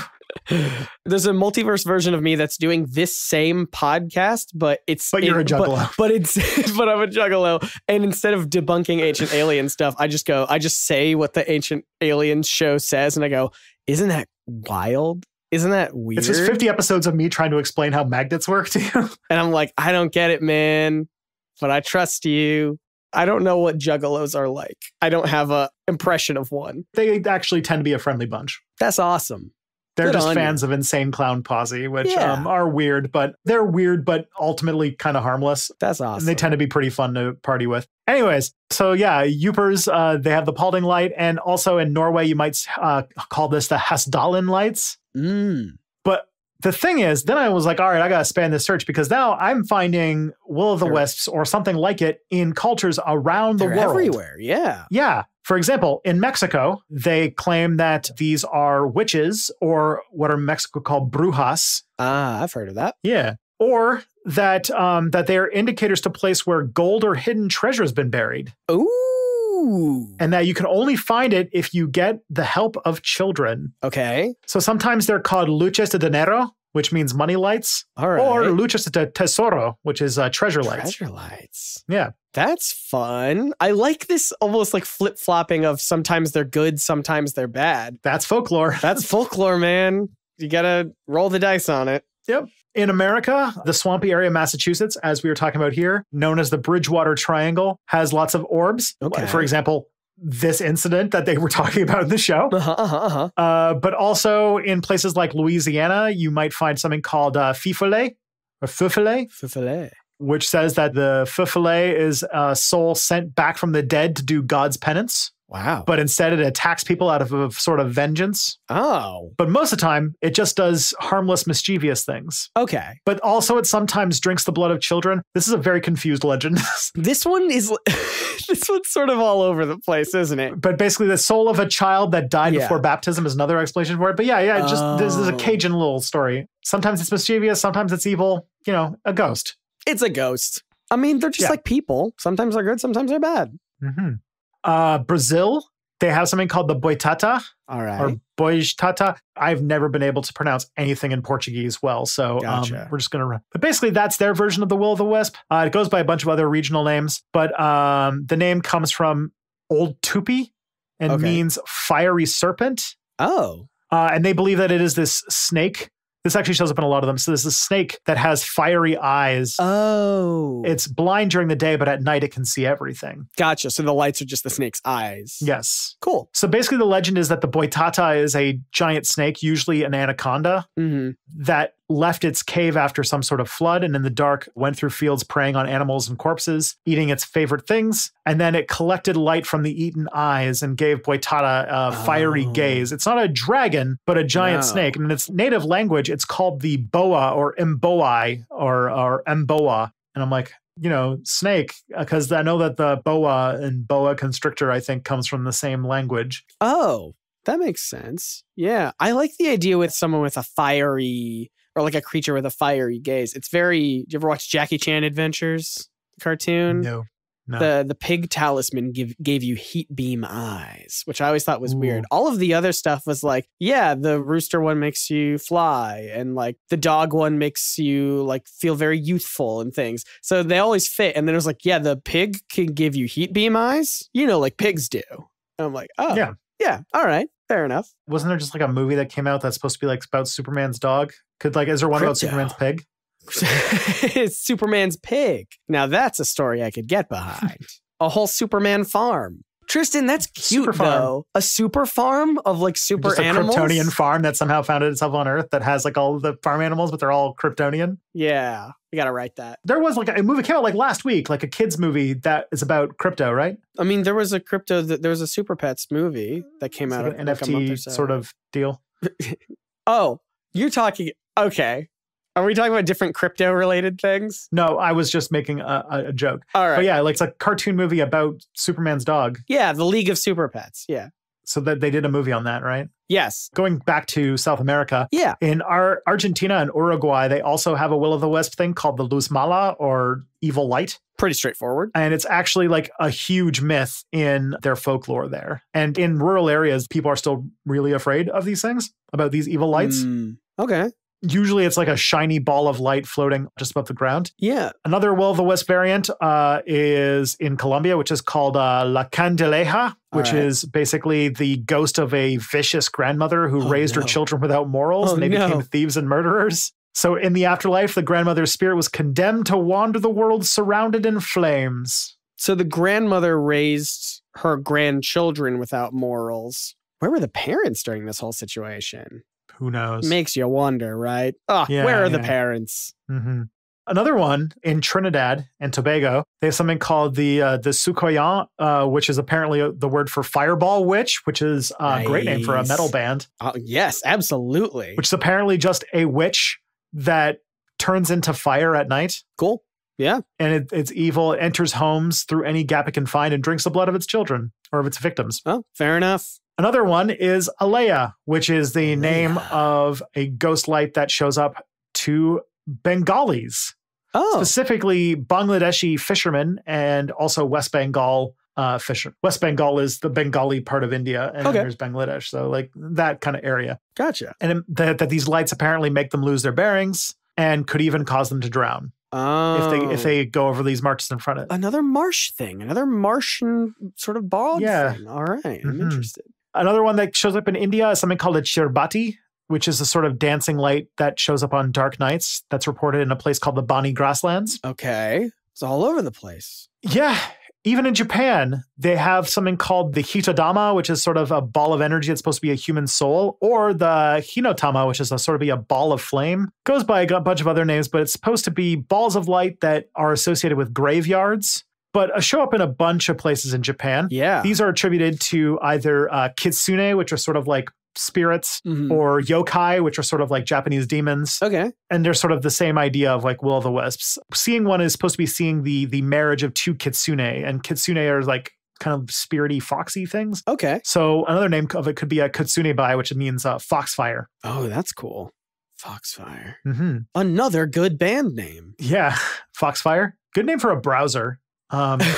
There's a multiverse version of me that's doing this same podcast, but it's But you're it- a but- juggalo. But, it's but I'm a juggalo, and instead of debunking ancient alien stuff, I just go, I just say what the ancient alien show says, and I go, isn't that wild? Isn't that weird? It's just 50 episodes of me trying to explain how magnets work to you. And I'm like, I don't get it, man, but I trust you. I don't know what juggalos are like. I don't have a impression of one. they actually tend to be a friendly bunch. That's awesome. They're Good just on you. fans of Insane Clown Posse, which Yeah. um, are weird, but they're weird, but ultimately kind of harmless. That's And awesome. they tend to be pretty fun to party with. Anyways, so yeah, Yoopers, uh, they have the Paulding light. And also in Norway, you might uh, call this the Hessdalen lights. Mm. But the thing is, then I was like, all right, I got to span this search because now I'm finding Will of the They're- Wisps or something like it in cultures around the world. everywhere. Yeah. Yeah. For example, in Mexico, they claim that these are witches or what are Mexico called brujas. Ah, I've heard of that. Yeah. Or that um, that they are indicators to place where gold or hidden treasure has been buried, Ooh. And that you can only find it if you get the help of children. Okay. So sometimes they're called luces de dinero, which means money lights, All right. or luces de tesoro, which is uh, treasure lights. treasure lights. Yeah. That's fun. I like this almost like flip flopping of sometimes they're good, sometimes they're bad. That's folklore. That's folklore, man. You gotta roll the dice on it. In America, the swampy area of Massachusetts, as we were talking about here, known as the Bridgewater Triangle, has lots of orbs. Okay. For example, this incident that they were talking about in the show. Uh-huh, uh-huh, uh-huh. Uh, but also in places like Louisiana, you might find something called uh, fifele or fufele, Filet. which says that the fufele is a soul sent back from the dead to do God's penance, Wow. but instead it attacks people out of a sort of vengeance. oh. But most of the time, it just does harmless, mischievous things. Okay. But also, it sometimes drinks the blood of children. This is a very confused legend. This one is this one's sort of all over the place, isn't it? but basically, the soul of a child that died Yeah. before baptism is another explanation for it. But yeah, yeah, it just this is a Oh. Cajun little story. Sometimes it's mischievous, sometimes it's evil. You know, a ghost. It's a ghost. I mean, they're just Yeah. like people. Sometimes they're good, sometimes they're bad. hmm Uh, Brazil They have something called the boitata All right. or boitata. I've never been able to pronounce anything in Portuguese well, so Gotcha. um, we're just gonna. Run. But basically, that's their version of the will of the wisp. Uh, it goes by a bunch of other regional names, but um, the name comes from Old Tupi and Okay. means fiery serpent. oh. Uh, and they believe that it is this snake. This actually shows up in a lot of them. So this is a snake that has fiery eyes. Oh. it's blind during the day, but at night it can see everything. gotcha. So the lights are just the snake's eyes. Yes. Cool. So basically, the legend is that the boitata is a giant snake, usually an anaconda, hmm that left its cave after some sort of flood and in the dark went through fields preying on animals and corpses, eating its favorite things. And then it collected light from the eaten eyes and gave boitata a fiery Oh. gaze. It's not a dragon, but a giant No. snake. And in its native language, it's called the boa or mboi or, or mboa. And I'm like, you know, snake, uh, because I know that the boa and boa constrictor, I think, comes from the same language. Oh, that makes sense. Yeah. I like the idea with someone with a fiery or like a creature with a fiery gaze. It's very. Do you ever watch Jackie Chan Adventures cartoon? No. No. The the pig talisman give, gave you heat beam eyes, which I always thought was weird. All of the other stuff was like, yeah, the rooster one makes you fly, and like the dog one makes you like feel very youthful and things. So they always fit. And then it was like, yeah, the pig can give you heat beam eyes, you know, like pigs do. And I'm like, oh, Yeah. yeah, all right, fair enough. wasn't there just like a movie that came out that's supposed to be like about Superman's dog? Could like is there one about Superman's pig? it's Superman's pig. Now that's a story I could get behind. a whole Superman farm. Tristan, that's cute Super though. A super farm of like super just a animals. Kryptonian farm that somehow founded itself on Earth that has like all the farm animals, but they're all Kryptonian. Yeah, we gotta write that. There was like a movie came out like last week, like a kids movie that is about crypto, right? I mean, there was a crypto. That, there was a Super Pets movie that came It's out like an like a month or NFT so. sort of deal. Oh, you're talking. Okay, are we talking about different crypto related things? No, I was just making a, a, joke. All right. But yeah, like it's a cartoon movie about Superman's dog. yeah, the League of Super Pets. Yeah. So that they did a movie on that, right? Yes. Going back to South America, Yeah. in our Argentina and Uruguay, they also have a will of the wisp thing called the luz mala or evil light. Pretty straightforward. And it's actually like a huge myth in their folklore there. And in rural areas, people are still really afraid of these things, about these evil lights. Mm, okay. Usually it's like a shiny ball of light floating just above the ground. Yeah. Another will of the wisp variant uh, is in Colombia, which is called uh, La Candileja, which right. is basically the ghost of a vicious grandmother who Oh, raised her children without morals Oh, and they no. became thieves and murderers. So in the afterlife, the grandmother's spirit was condemned to wander the world surrounded in flames. So the grandmother raised her grandchildren without morals. Where were the parents during this whole situation? Who knows? Makes you wonder, right? Oh, Yeah, where are the yeah. parents? hmm Another one in Trinidad and Tobago, they have something called the uh, the Soucouyant, uh, which is apparently the word for fireball witch, which is a great name for a metal band. Oh, yes, absolutely. which is apparently just a witch that turns into fire at night. cool. Yeah. And it, it's evil, it enters homes through any gap it can find and drinks the blood of its children or of its victims. Oh, fair enough. Another one is Aleya, which is the name of a ghost light that shows up to Bengalis, Oh, specifically Bangladeshi fishermen and also West Bengal uh, fisher. West Bengal is the Bengali part of India, and Okay. there's Bangladesh. So, like that kind of area. gotcha. and that, that these lights apparently make them lose their bearings and could even cause them to drown Oh, if they if they go over these marches in front of it. another marsh thing, another Martian sort of bog Yeah. thing. All right, I'm Mhm. interested. Another one that shows up in India is something called a chirbati, which is a sort of dancing light that shows up on dark nights. That's reported in a place called the Banni Grasslands. Okay, it's all over the place. Yeah. Even in Japan, they have something called the Hitodama, which is sort of a ball of energy that's supposed to be a human soul, or the Hinotama, which is a sort of be a ball of flame. Goes by a bunch of other names, but it's supposed to be balls of light that are associated with graveyards, but uh, show up in a bunch of places in Japan. Yeah. These are attributed to either uh, kitsune, which are sort of like spirits, Mhm. or yokai, which are sort of like Japanese demons okay. and they're sort of the same idea of like will o' the wisps. Seeing one is supposed to be seeing the the marriage of two kitsune, and kitsune are like kind of spirity, foxy things. Okay. So another name of it could be a kitsune bai, which means uh, foxfire. Oh, that's cool. Foxfire. hmm Another good band name. Yeah, foxfire. Good name for a browser. Um,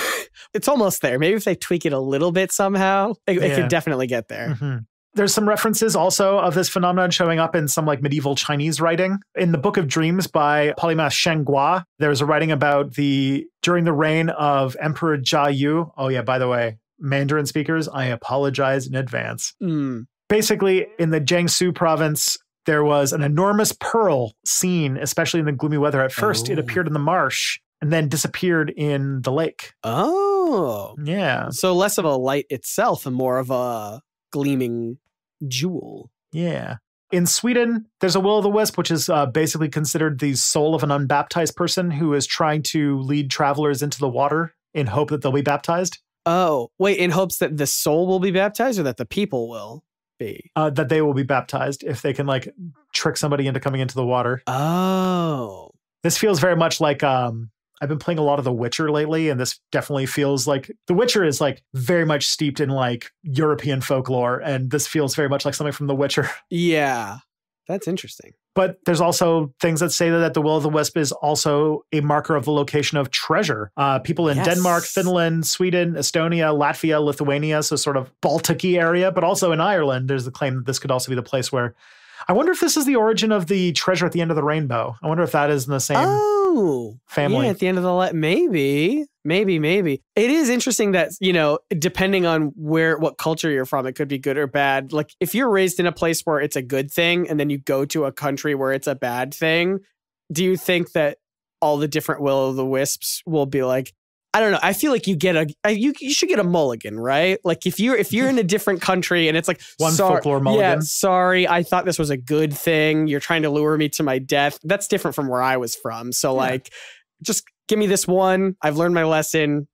It's almost there. Maybe if they tweak it a little bit somehow, it, it could definitely get there. Mhm. There's some references also of this phenomenon showing up in some like medieval Chinese writing. In the Book of Dreams by polymath Shen Gua, there's a writing about the during the reign of Emperor Jia Yu. Oh yeah, by the way, Mandarin speakers, I apologize in advance. Mm. Basically, in the Jiangsu province, there was an enormous pearl seen, especially in the gloomy weather. At first, it Oh. appeared in the marsh and then disappeared in the lake. Oh. Yeah, So less of a light itself and more of a gleaming jewel. yeah. In Sweden, there's a will o' the wisp, which is uh, basically considered the soul of an unbaptized person who is trying to lead travelers into the water in hope that they'll be baptized, Oh, wait, in hopes that the soul will be baptized or that the people will be? uh, that they will be baptized if they can like trick somebody into coming into the water. Oh. this feels very much like um I've been playing a lot of The Witcher lately, and this definitely feels like The Witcher is like very much steeped in like European folklore, and this feels very much like something from The Witcher. Yeah. That's interesting. But there's also things that say that the Will of the Wisp is also a marker of the location of treasure. Uh, people in Yes. Denmark, Finland, Sweden, Estonia, Latvia, Lithuania, so sort of Baltic-y area, but also in Ireland, there's the claim that this could also be the place where. I wonder if this is the origin of the treasure at the end of the rainbow. I wonder if that is in the same oh. family. Yeah, at the end of the light. Maybe. Maybe, maybe. It is interesting that, you know, depending on where, what culture you're from, it could be good or bad. Like if you're raised in a place where it's a good thing and then you go to a country where it's a bad thing, do you think that all the different will o' the wisps will be like, I don't know. I feel like you get a you you should get a mulligan, right? Like if you're if you're in a different country and it's like One "Sor- folklore Yeah, mulligan. sorry, I thought this was a good thing. You're trying to lure me to my death. That's different from where I was from. So Yeah. like, just give me this one. I've learned my lesson.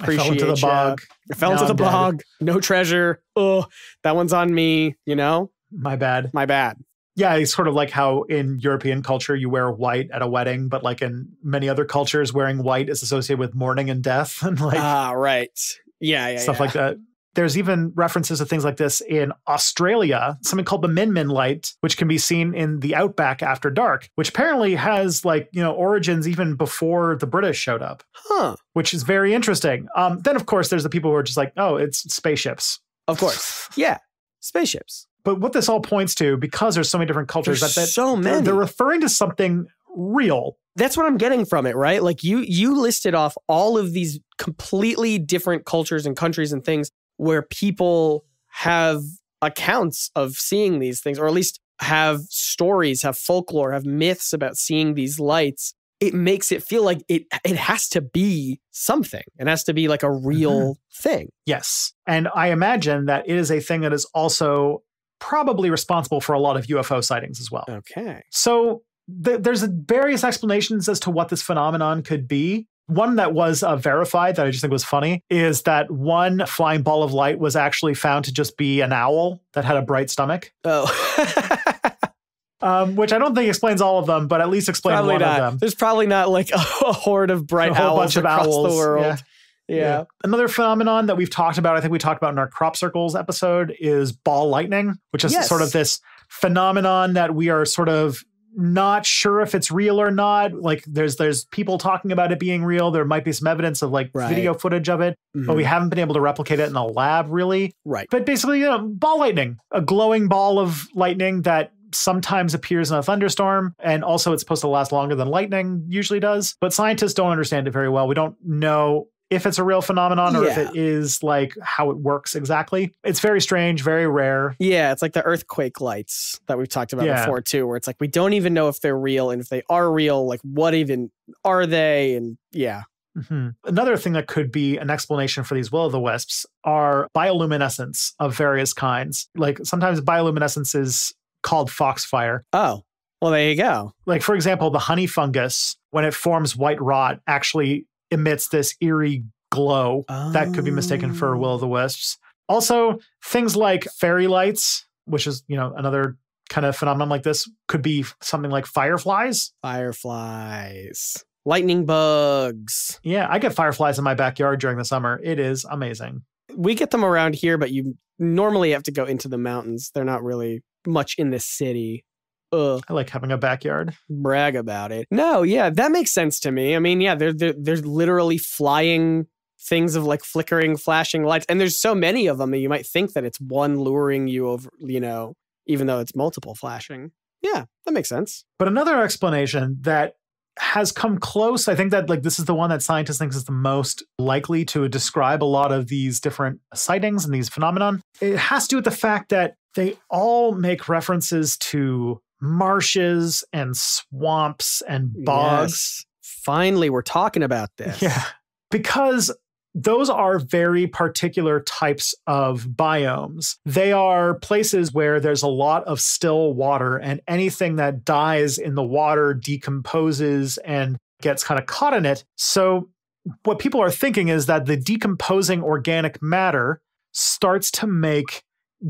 I fell into the Appreciate ya. bog. I fell Now into the I'm dead. bog. No treasure. Oh, that one's on me. You know, My bad. my bad. Yeah, it's sort of like how in European culture you wear white at a wedding, but like in many other cultures, wearing white is associated with mourning and death and like ah, right. Yeah, yeah, stuff yeah. like that. There's even references to things like this in Australia, something called the Min Min light, which can be seen in the outback after dark, which apparently has like, you know, origins even before the British showed up, Huh. which is very interesting. Um, then, of course, there's the people who are just like, oh, it's spaceships. Of course. Yeah. Spaceships. But what this all points to, because there's so many different cultures, There's that, that so they're- many. they're referring to something real. that's what I'm getting from it, right? Like you you listed off all of these completely different cultures and countries and things where people have accounts of seeing these things or at least have stories, have folklore, have myths about seeing these lights. It makes it feel like it it has to be something. It has to be like a real mm-hmm. thing. Yes. And I imagine that it is a thing that is also probably responsible for a lot of UFO sightings as well. Okay. So th- there's various explanations as to what this phenomenon could be. One that was uh, verified that I just think was funny is that one flying ball of light was actually found to just be an owl that had a bright stomach, Oh. um, which I don't think explains all of them, but at least explains probably one not. of them. There's probably not like a, horde of bright A owls bunch of across owls, the world. yeah. Yeah. Another phenomenon that we've talked about, I think we talked about in our crop circles episode, is ball lightning, which is Yes. sort of this phenomenon that we are sort of not sure if it's real or not. Like there's there's people talking about it being real. There might be some evidence of like Right. video footage of it, but we mm-hmm. haven't been able to replicate it in a lab really. right. But basically, you know, ball lightning, a glowing ball of lightning that sometimes appears in a thunderstorm. And also, it's supposed to last longer than lightning usually does. But scientists don't understand it very well. We don't know if it's a real phenomenon or if it is like how it works exactly. It's very strange, very rare. Yeah, it's like the earthquake lights that we've talked about Yeah. before too, where it's like we don't even know if they're real, and if they are real, like what even are they? And yeah, Mhm. Another thing that could be an explanation for these will o' the wisps are bioluminescence of various kinds. Like sometimes bioluminescence is called foxfire. oh, well, there you go. like for example the honey fungus when it forms white rot actually emits this eerie glow that could be mistaken for Oh. will o' the wisps also things like fairy lights which is you know another kind of phenomenon like this could be something like fireflies Fireflies, lightning bugs. yeah i get fireflies in my backyard during the summer it is amazing We get them around here, but you normally have to go into the mountains. They're not really much in the city. Ugh. i like having a backyard brag about it. No, yeah, that makes sense to me. I mean, yeah, they're they're, they're literally flying things of like flickering, flashing lights. And there's so many of them that you might think that it's one luring you over, you know, even though it's multiple flashing. Yeah, that makes sense. But another explanation that has come close, I think that like this is the one that scientists think is the most likely to describe a lot of these different sightings and these phenomenon. It has to do with the fact that they all make references to marshes and swamps and bogs. Yes. Finally, we're talking about this. Yeah. Because those are very particular types of biomes. They are places where there's a lot of still water, and anything that dies in the water decomposes and gets kind of caught in it. So, what people are thinking is that the decomposing organic matter starts to make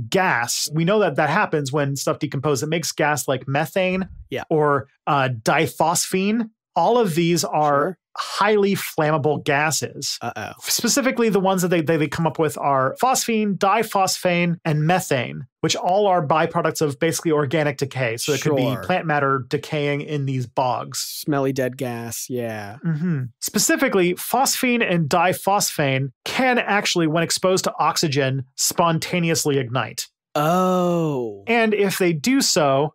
gas. We know that that happens when stuff decomposes. It makes gas like methane Yeah. or uh, diphosphine. All of these are Sure. highly flammable gases. Uh oh. Specifically, the ones that they, they, they come up with are phosphine, diphosphane, and methane, which all are byproducts of basically organic decay. So it could be plant matter decaying in these bogs. Smelly dead gas. Yeah. hmm Specifically, phosphine and diphosphane can actually, when exposed to oxygen, spontaneously ignite. Oh. And if they do so,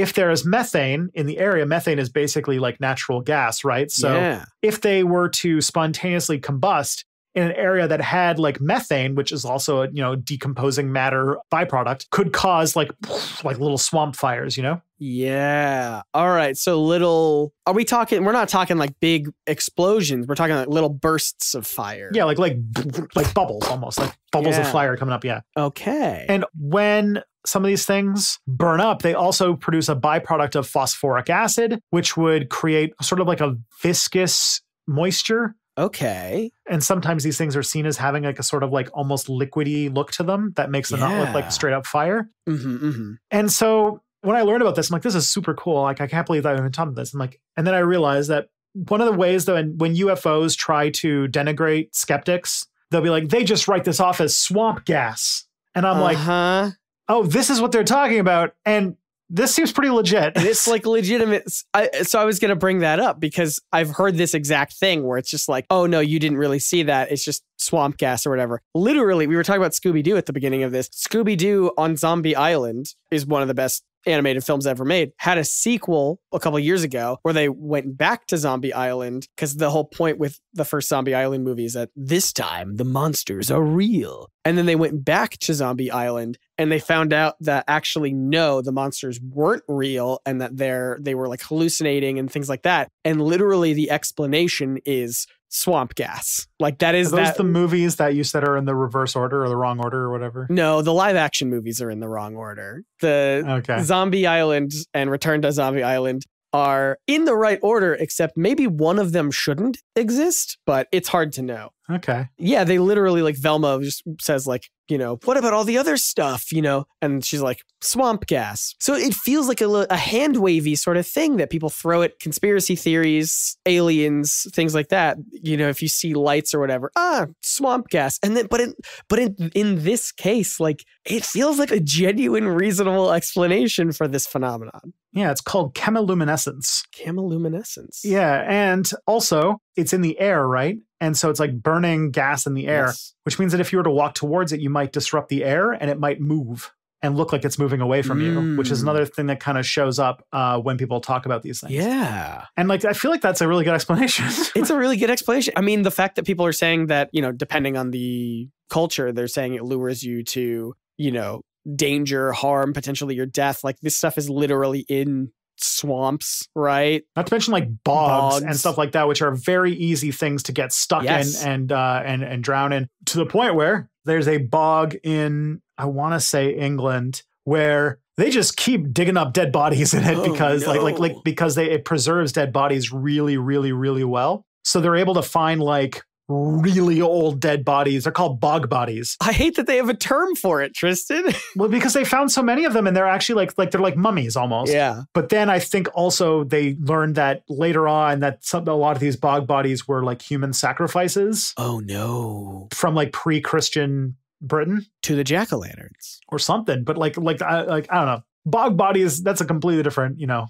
if there is methane in the area, methane is basically like natural gas, right? So yeah. if they were to spontaneously combust in an area that had like methane, which is also a you know decomposing matter byproduct, could cause like like little swamp fires, you know? Yeah. All right. So little are we talking we're not talking like big explosions. We're talking like little bursts of fire. Yeah, like like like bubbles almost, like bubbles of fire coming up. Yeah. Okay. And when some of these things burn up, they also produce a byproduct of phosphoric acid, which would create sort of like a viscous moisture. Okay. And sometimes these things are seen as having like a sort of like almost liquidy look to them that makes them not look like straight up fire. Mm-hmm, mm-hmm. And so when I learned about this, I'm like, this is super cool. Like, I can't believe that I'm on top of this. And like, and then I realized that one of the ways that when, when UFOs try to denigrate skeptics, they'll be like, they just write this off as swamp gas. And I'm like, huh oh, this is what they're talking about. And this seems pretty legit. and it's like legitimate. I, so I was going to bring that up because I've heard this exact thing where it's just like, oh no, you didn't really see that. It's just swamp gas or whatever. Literally, we were talking about Scooby Doo at the beginning of this. Scooby Doo on Zombie Island is one of the best animated films ever made. Had a sequel a couple years ago where they went back to Zombie Island because the whole point with the first Zombie Island movie is that this time the monsters are real. And then they went back to Zombie Island and they found out that actually no the monsters weren't real and that they're they were like hallucinating and things like that and literally the explanation is swamp gas like that is Are those that the movies that you said are in the reverse order or the wrong order or whatever? no the live action movies are in the wrong order the Okay. zombie island and return to zombie island are in the right order except maybe one of them shouldn't exist but it's hard to know Okay. yeah, they literally like Velma just says like, you know, what about all the other stuff, you know? And she's like, swamp gas. So it feels like a, a hand wavy sort of thing that people throw at conspiracy theories, aliens, things like that. You know, if you see lights or whatever, ah, swamp gas. And then, but in, but in in this case, like it feels like a genuine, reasonable explanation for this phenomenon. Yeah, it's called chemiluminescence. Chemiluminescence. Yeah, and also it's in the air, right? And so it's like burning gas in the air, Yes. which means that if you were to walk towards it, you might disrupt the air and it might move and look like it's moving away from you, which is Mm. another thing that kind of shows up uh, when people talk about these things. Yeah. And like, I feel like that's a really good explanation. it's a really good explanation. I mean, the fact that people are saying that, you know, depending on the culture, they're saying it lures you to, you know, danger, harm, potentially your death. Like this stuff is literally in swamps, right? Not to mention like bogs, and stuff like that, which are very easy things to get stuck Yes. in and uh, and and drown in. To the point where there's a bog in I want to say England where they just keep digging up dead bodies in it Oh, because like like like because they it preserves dead bodies really really really well. So they're able to find like really old dead bodies. They're called bog bodies. I hate that they have a term for it, Tristan. Well, because they found so many of them and they're actually like like they're like mummies almost. yeah. But then I think also they learned that later on that some, a lot of these bog bodies were like human sacrifices Oh no. from like pre-Christian Britain To the jack o' lanterns. or something. But like like I like I don't know. Bog bodies that's a completely different you know.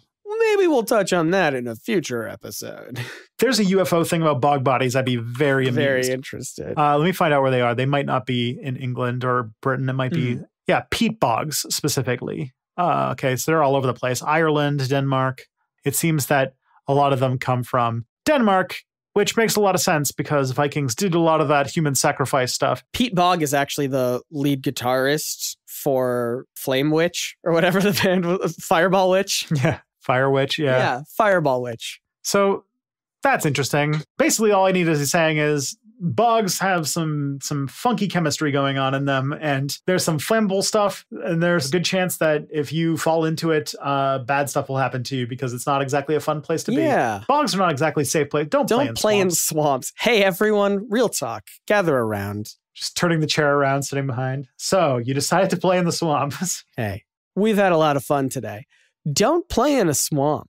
Maybe we'll touch on that in a future episode. There's a UFO thing about bog bodies. I'd be very amused. Very interested. Uh, let me find out where they are. They might not be in England or Britain. It might be, Hmm. yeah, peat bogs specifically. Uh, okay, so they're all over the place. Ireland, Denmark. It seems that a lot of them come from Denmark, which makes a lot of sense because Vikings did a lot of that human sacrifice stuff. Pete Bog is actually the lead guitarist for Flame Witch or whatever the band was, Fireball Witch. Yeah, Fire Witch. Yeah. Yeah, Fireball Witch. So that's interesting. Basically, all I need to be saying is bugs have some some funky chemistry going on in them, and there's some flammable stuff, and there's a good chance that if you fall into it, uh, bad stuff will happen to you because it's not exactly a fun place to be. Yeah. Bogs are not exactly safe place. Don't, play Don't in play in swamps. swamps. Hey, everyone, real talk. Gather around. Just turning the chair around, sitting behind. So you decided to play in the swamps. Hey, we've had a lot of fun today. Don't play in a swamp.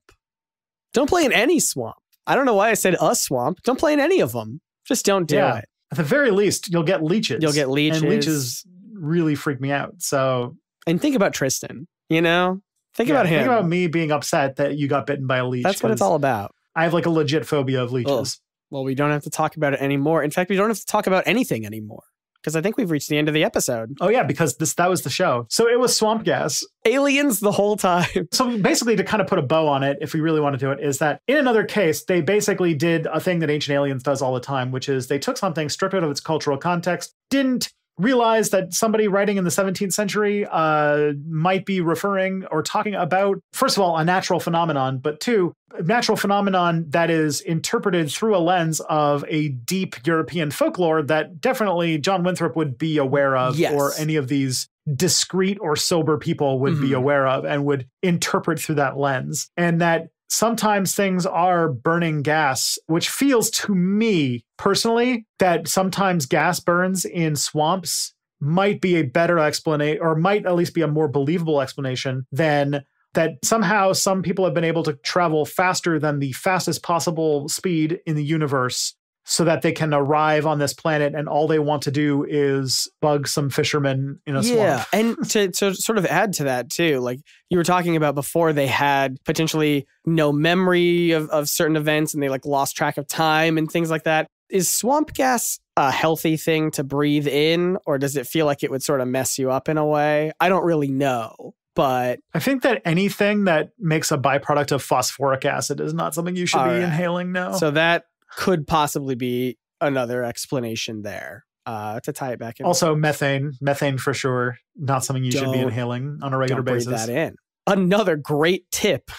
Don't play in any swamp. I don't know why I said a swamp. Don't play in any of them. Just don't do Yeah. it. At the very least, you'll get leeches. You'll get leeches. And leeches really freak me out. So And think about Tristan, you know? Think yeah, about him. Think about me being upset that you got bitten by a leech. That's what it's all about. I have like a legit phobia of leeches. Well, we don't have to talk about it anymore. In fact, we don't have to talk about anything anymore because I think we've reached the end of the episode. Oh yeah, because this that was the show. So it was swamp gas. Aliens the whole time. So basically, to kind of put a bow on it, if we really want to do it, is that in another case, they basically did a thing that Ancient Aliens does all the time, which is they took something, stripped it of its cultural context, didn't realize that somebody writing in the 17th century uh, might be referring or talking about, first of all, a natural phenomenon, but two, a natural phenomenon that is interpreted through a lens of a deep European folklore that definitely John Winthrop would be aware of, Yes. or any of these discreet or sober people would be Mhm. aware of and would interpret through that lens. And that sometimes things are burning gas, which feels to me personally that sometimes gas burns in swamps might be a better explanation or might at least be a more believable explanation than that somehow some people have been able to travel faster than the fastest possible speed in the universe so that they can arrive on this planet and all they want to do is bug some fishermen in a yeah, swamp. and to to sort of add to that too, like you were talking about before, they had potentially no memory of of certain events, and they like lost track of time and things like that. Is swamp gas a healthy thing to breathe in, or does it feel like it would sort of mess you up in a way? I don't really know, but I think that anything that makes a byproduct of phosphoric acid is not something you should be right. inhaling now. so that could possibly be another explanation there uh, to tie it back in. also methane, methane for sure, not something you should be inhaling on a regular don't breathe basis. that in. Another great tip.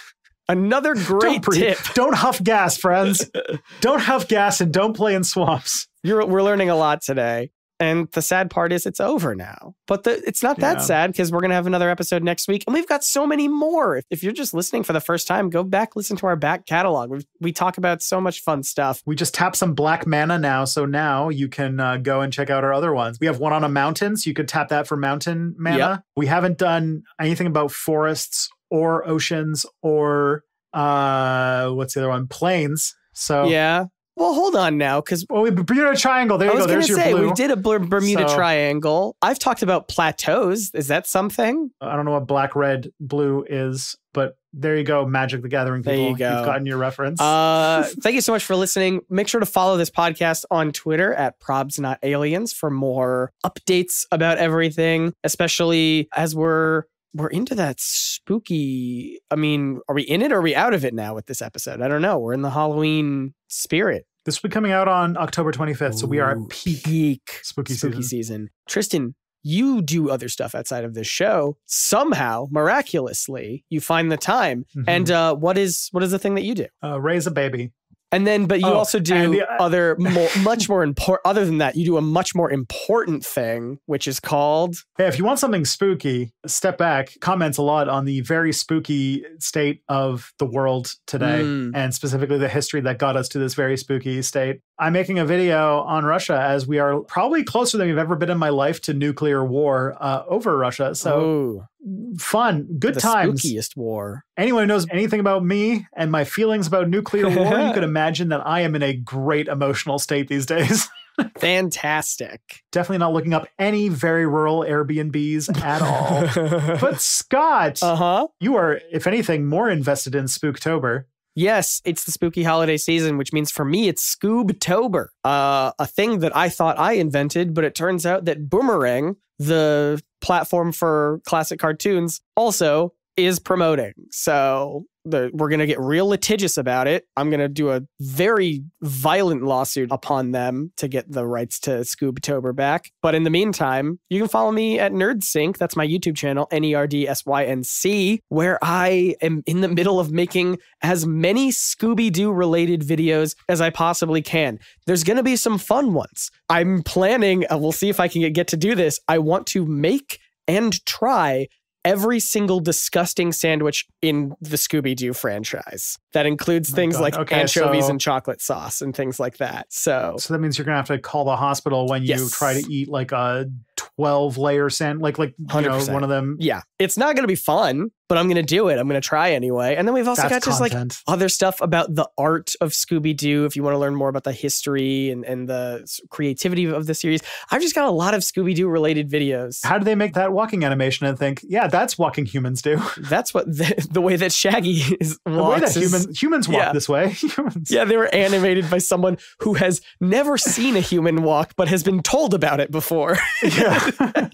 Another great don't tip. Don't huff gas, friends. don't huff gas and don't play in swamps. You're, we're learning a lot today. And the sad part is it's over now. But the, it's not that Yeah. sad because we're going to have another episode next week. And we've got so many more. If, if you're just listening for the first time, go back, listen to our back catalog. we we talk about so much fun stuff. We just tap some black mana now, so now you can uh, go and check out our other ones. We have one on a mountain, so you could tap that for mountain mana. Yep. We haven't done anything about forests or oceans or uh, what's the other one? Plains. So Yeah. Well, hold on now because well, we Bermuda Triangle. There I you was go. There's to your say blue. we did a Ber- Bermuda So- Triangle. I've talked about plateaus. Is that something? I don't know what black, red, blue is, but there you go. Magic the Gathering There you go. You've gotten your reference. Uh, thank you so much for listening. Make sure to follow this podcast on Twitter at Probs Not Aliens for more updates about everything, especially as we're we're into that spooky. I mean, are we in it or are we out of it now with this episode? I don't know. We're in the Halloween spirit. this will be coming out on October 25th, so we are at peak. peak spooky spooky season. season. Tristan, you do other stuff outside of this show. Somehow, miraculously, you find the time. Mhm. And uh, what is what is the thing that you do? uh, raise a baby. And then, but you Oh, also do the- other, more, much more important. Other than that, you do a much more important thing, which is called. Hey, if you want something spooky, step back. Comments a lot on the very spooky state of the world today, Mm. and specifically the history that got us to this very spooky state. I'm making a video on Russia as we are probably closer than we've ever been in my life to nuclear war uh, over Russia. So Ooh, fun, good the times. spookiest war. Anyone who knows anything about me and my feelings about nuclear war, you could imagine that I am in a great emotional state these days. Fantastic. Definitely not looking up any very rural Airbnbs at all. but Scott, uh huh. you are, if anything, more invested in Spooktober. Yes, it's the spooky holiday season, which means for me it's Scoobtober, uh, a thing that I thought I invented, but it turns out that Boomerang, the platform for classic cartoons, also is promoting. So the, we're going to get real litigious about it. I'm going to do a very violent lawsuit upon them to get the rights to Scoobtober back. But in the meantime, you can follow me at NerdSync. That's my YouTube channel, N E R D S Y N C, where I am in the middle of making as many Scooby Doo related videos as I possibly can. There's going to be some fun ones. I'm planning, uh, we'll see if I can get to do this. I want to make and try every single disgusting sandwich in the Scooby Doo franchise. That includes oh My things God. like Okay, anchovies so- and chocolate sauce and things like that. So, So that means you're gonna have to call the hospital when you Yes. try to eat like a 12 layer sand, like like you know 100%. one of them. yeah, it's not going to be fun, but I'm going to do it. I'm going to try anyway. And then we've also That's got just like other stuff about the art of Scooby Doo. If you want to learn more about the history and, and the creativity of the series, I've just got a lot of Scooby Doo related videos. How do they make that walking animation and think, yeah, that's walking humans do? That's what the, the way that Shaggy is The way that is- human, humans walk yeah. this way. humans. Yeah, they were animated by someone who has never seen a human walk, but has been told about it before. Yeah.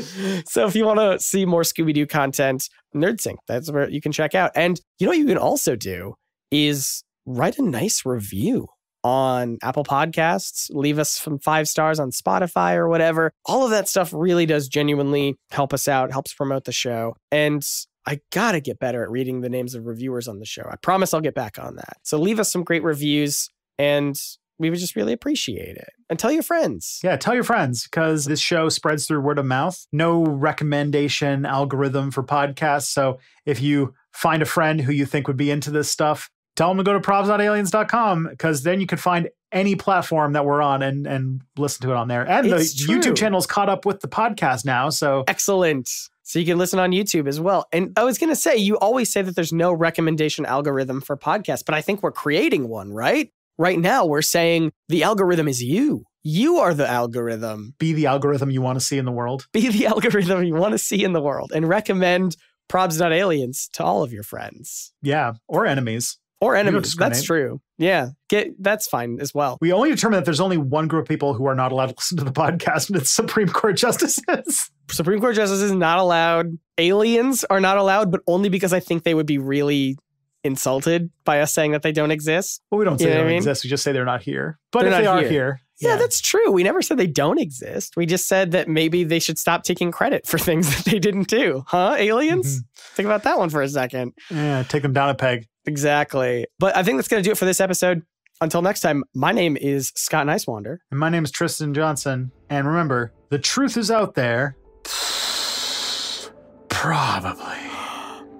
so if you want to see more Scooby Doo content, NerdSync, that's where you can check out. And you know what you can also do is write a nice review on Apple Podcasts, leave us some five stars on Spotify or whatever. All of that stuff really does genuinely help us out, helps promote the show. And I gotta get better at reading the names of reviewers on the show. I promise I'll get back on that. So leave us some great reviews and we would just really appreciate it. And tell your friends. Yeah, tell your friends because this show spreads through word of mouth. No recommendation algorithm for podcasts. So if you find a friend who you think would be into this stuff, tell them to go to probsnotaliens.com because then you can find any platform that we're on and and listen to it on there. And It's the true. YouTube channel's caught up with the podcast now. So Excellent. So you can listen on YouTube as well. And I was going to say, you always say that there's no recommendation algorithm for podcasts, but I think we're creating one, right? Right now, we're saying the algorithm is you. You are the algorithm. be the algorithm you want to see in the world. Be the algorithm you want to see in the world and recommend probsnotaliens to all of your friends Yeah, or enemies. or enemies. That's true. Yeah. Get that's fine as well. We only determine that there's only one group of people who are not allowed to listen to the podcast, and it's Supreme Court justices. Supreme Court justices not allowed. Aliens are not allowed, but only because I think they would be really insulted by us saying that they don't exist. Well, we don't say You know they don't I mean? exist. We just say they're not here. But They're if they are here. here, Yeah, that's true. We never said they don't exist. We just said that maybe they should stop taking credit for things that they didn't do. Huh? Aliens? Mm-hmm. Think about that one for a second. yeah, take them down a peg. Exactly. But I think that's going to do it for this episode. Until next time, my name is Scott Niswander. And my name is Tristan Johnson. And remember, the truth is out there. Probably.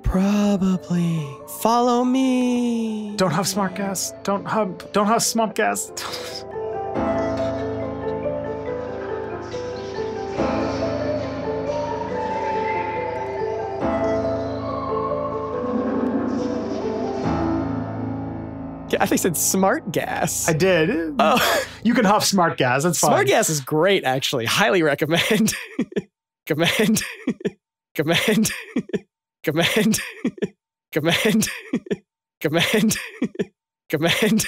Probably. Follow me. Don't have smart gas. Don't have don't have smart gas. I think said smart gas. I did. oh, You can huff smart gas. That's fine. smart gas is great, actually. Highly recommend. Command. Command. Command. Command. Command. Command.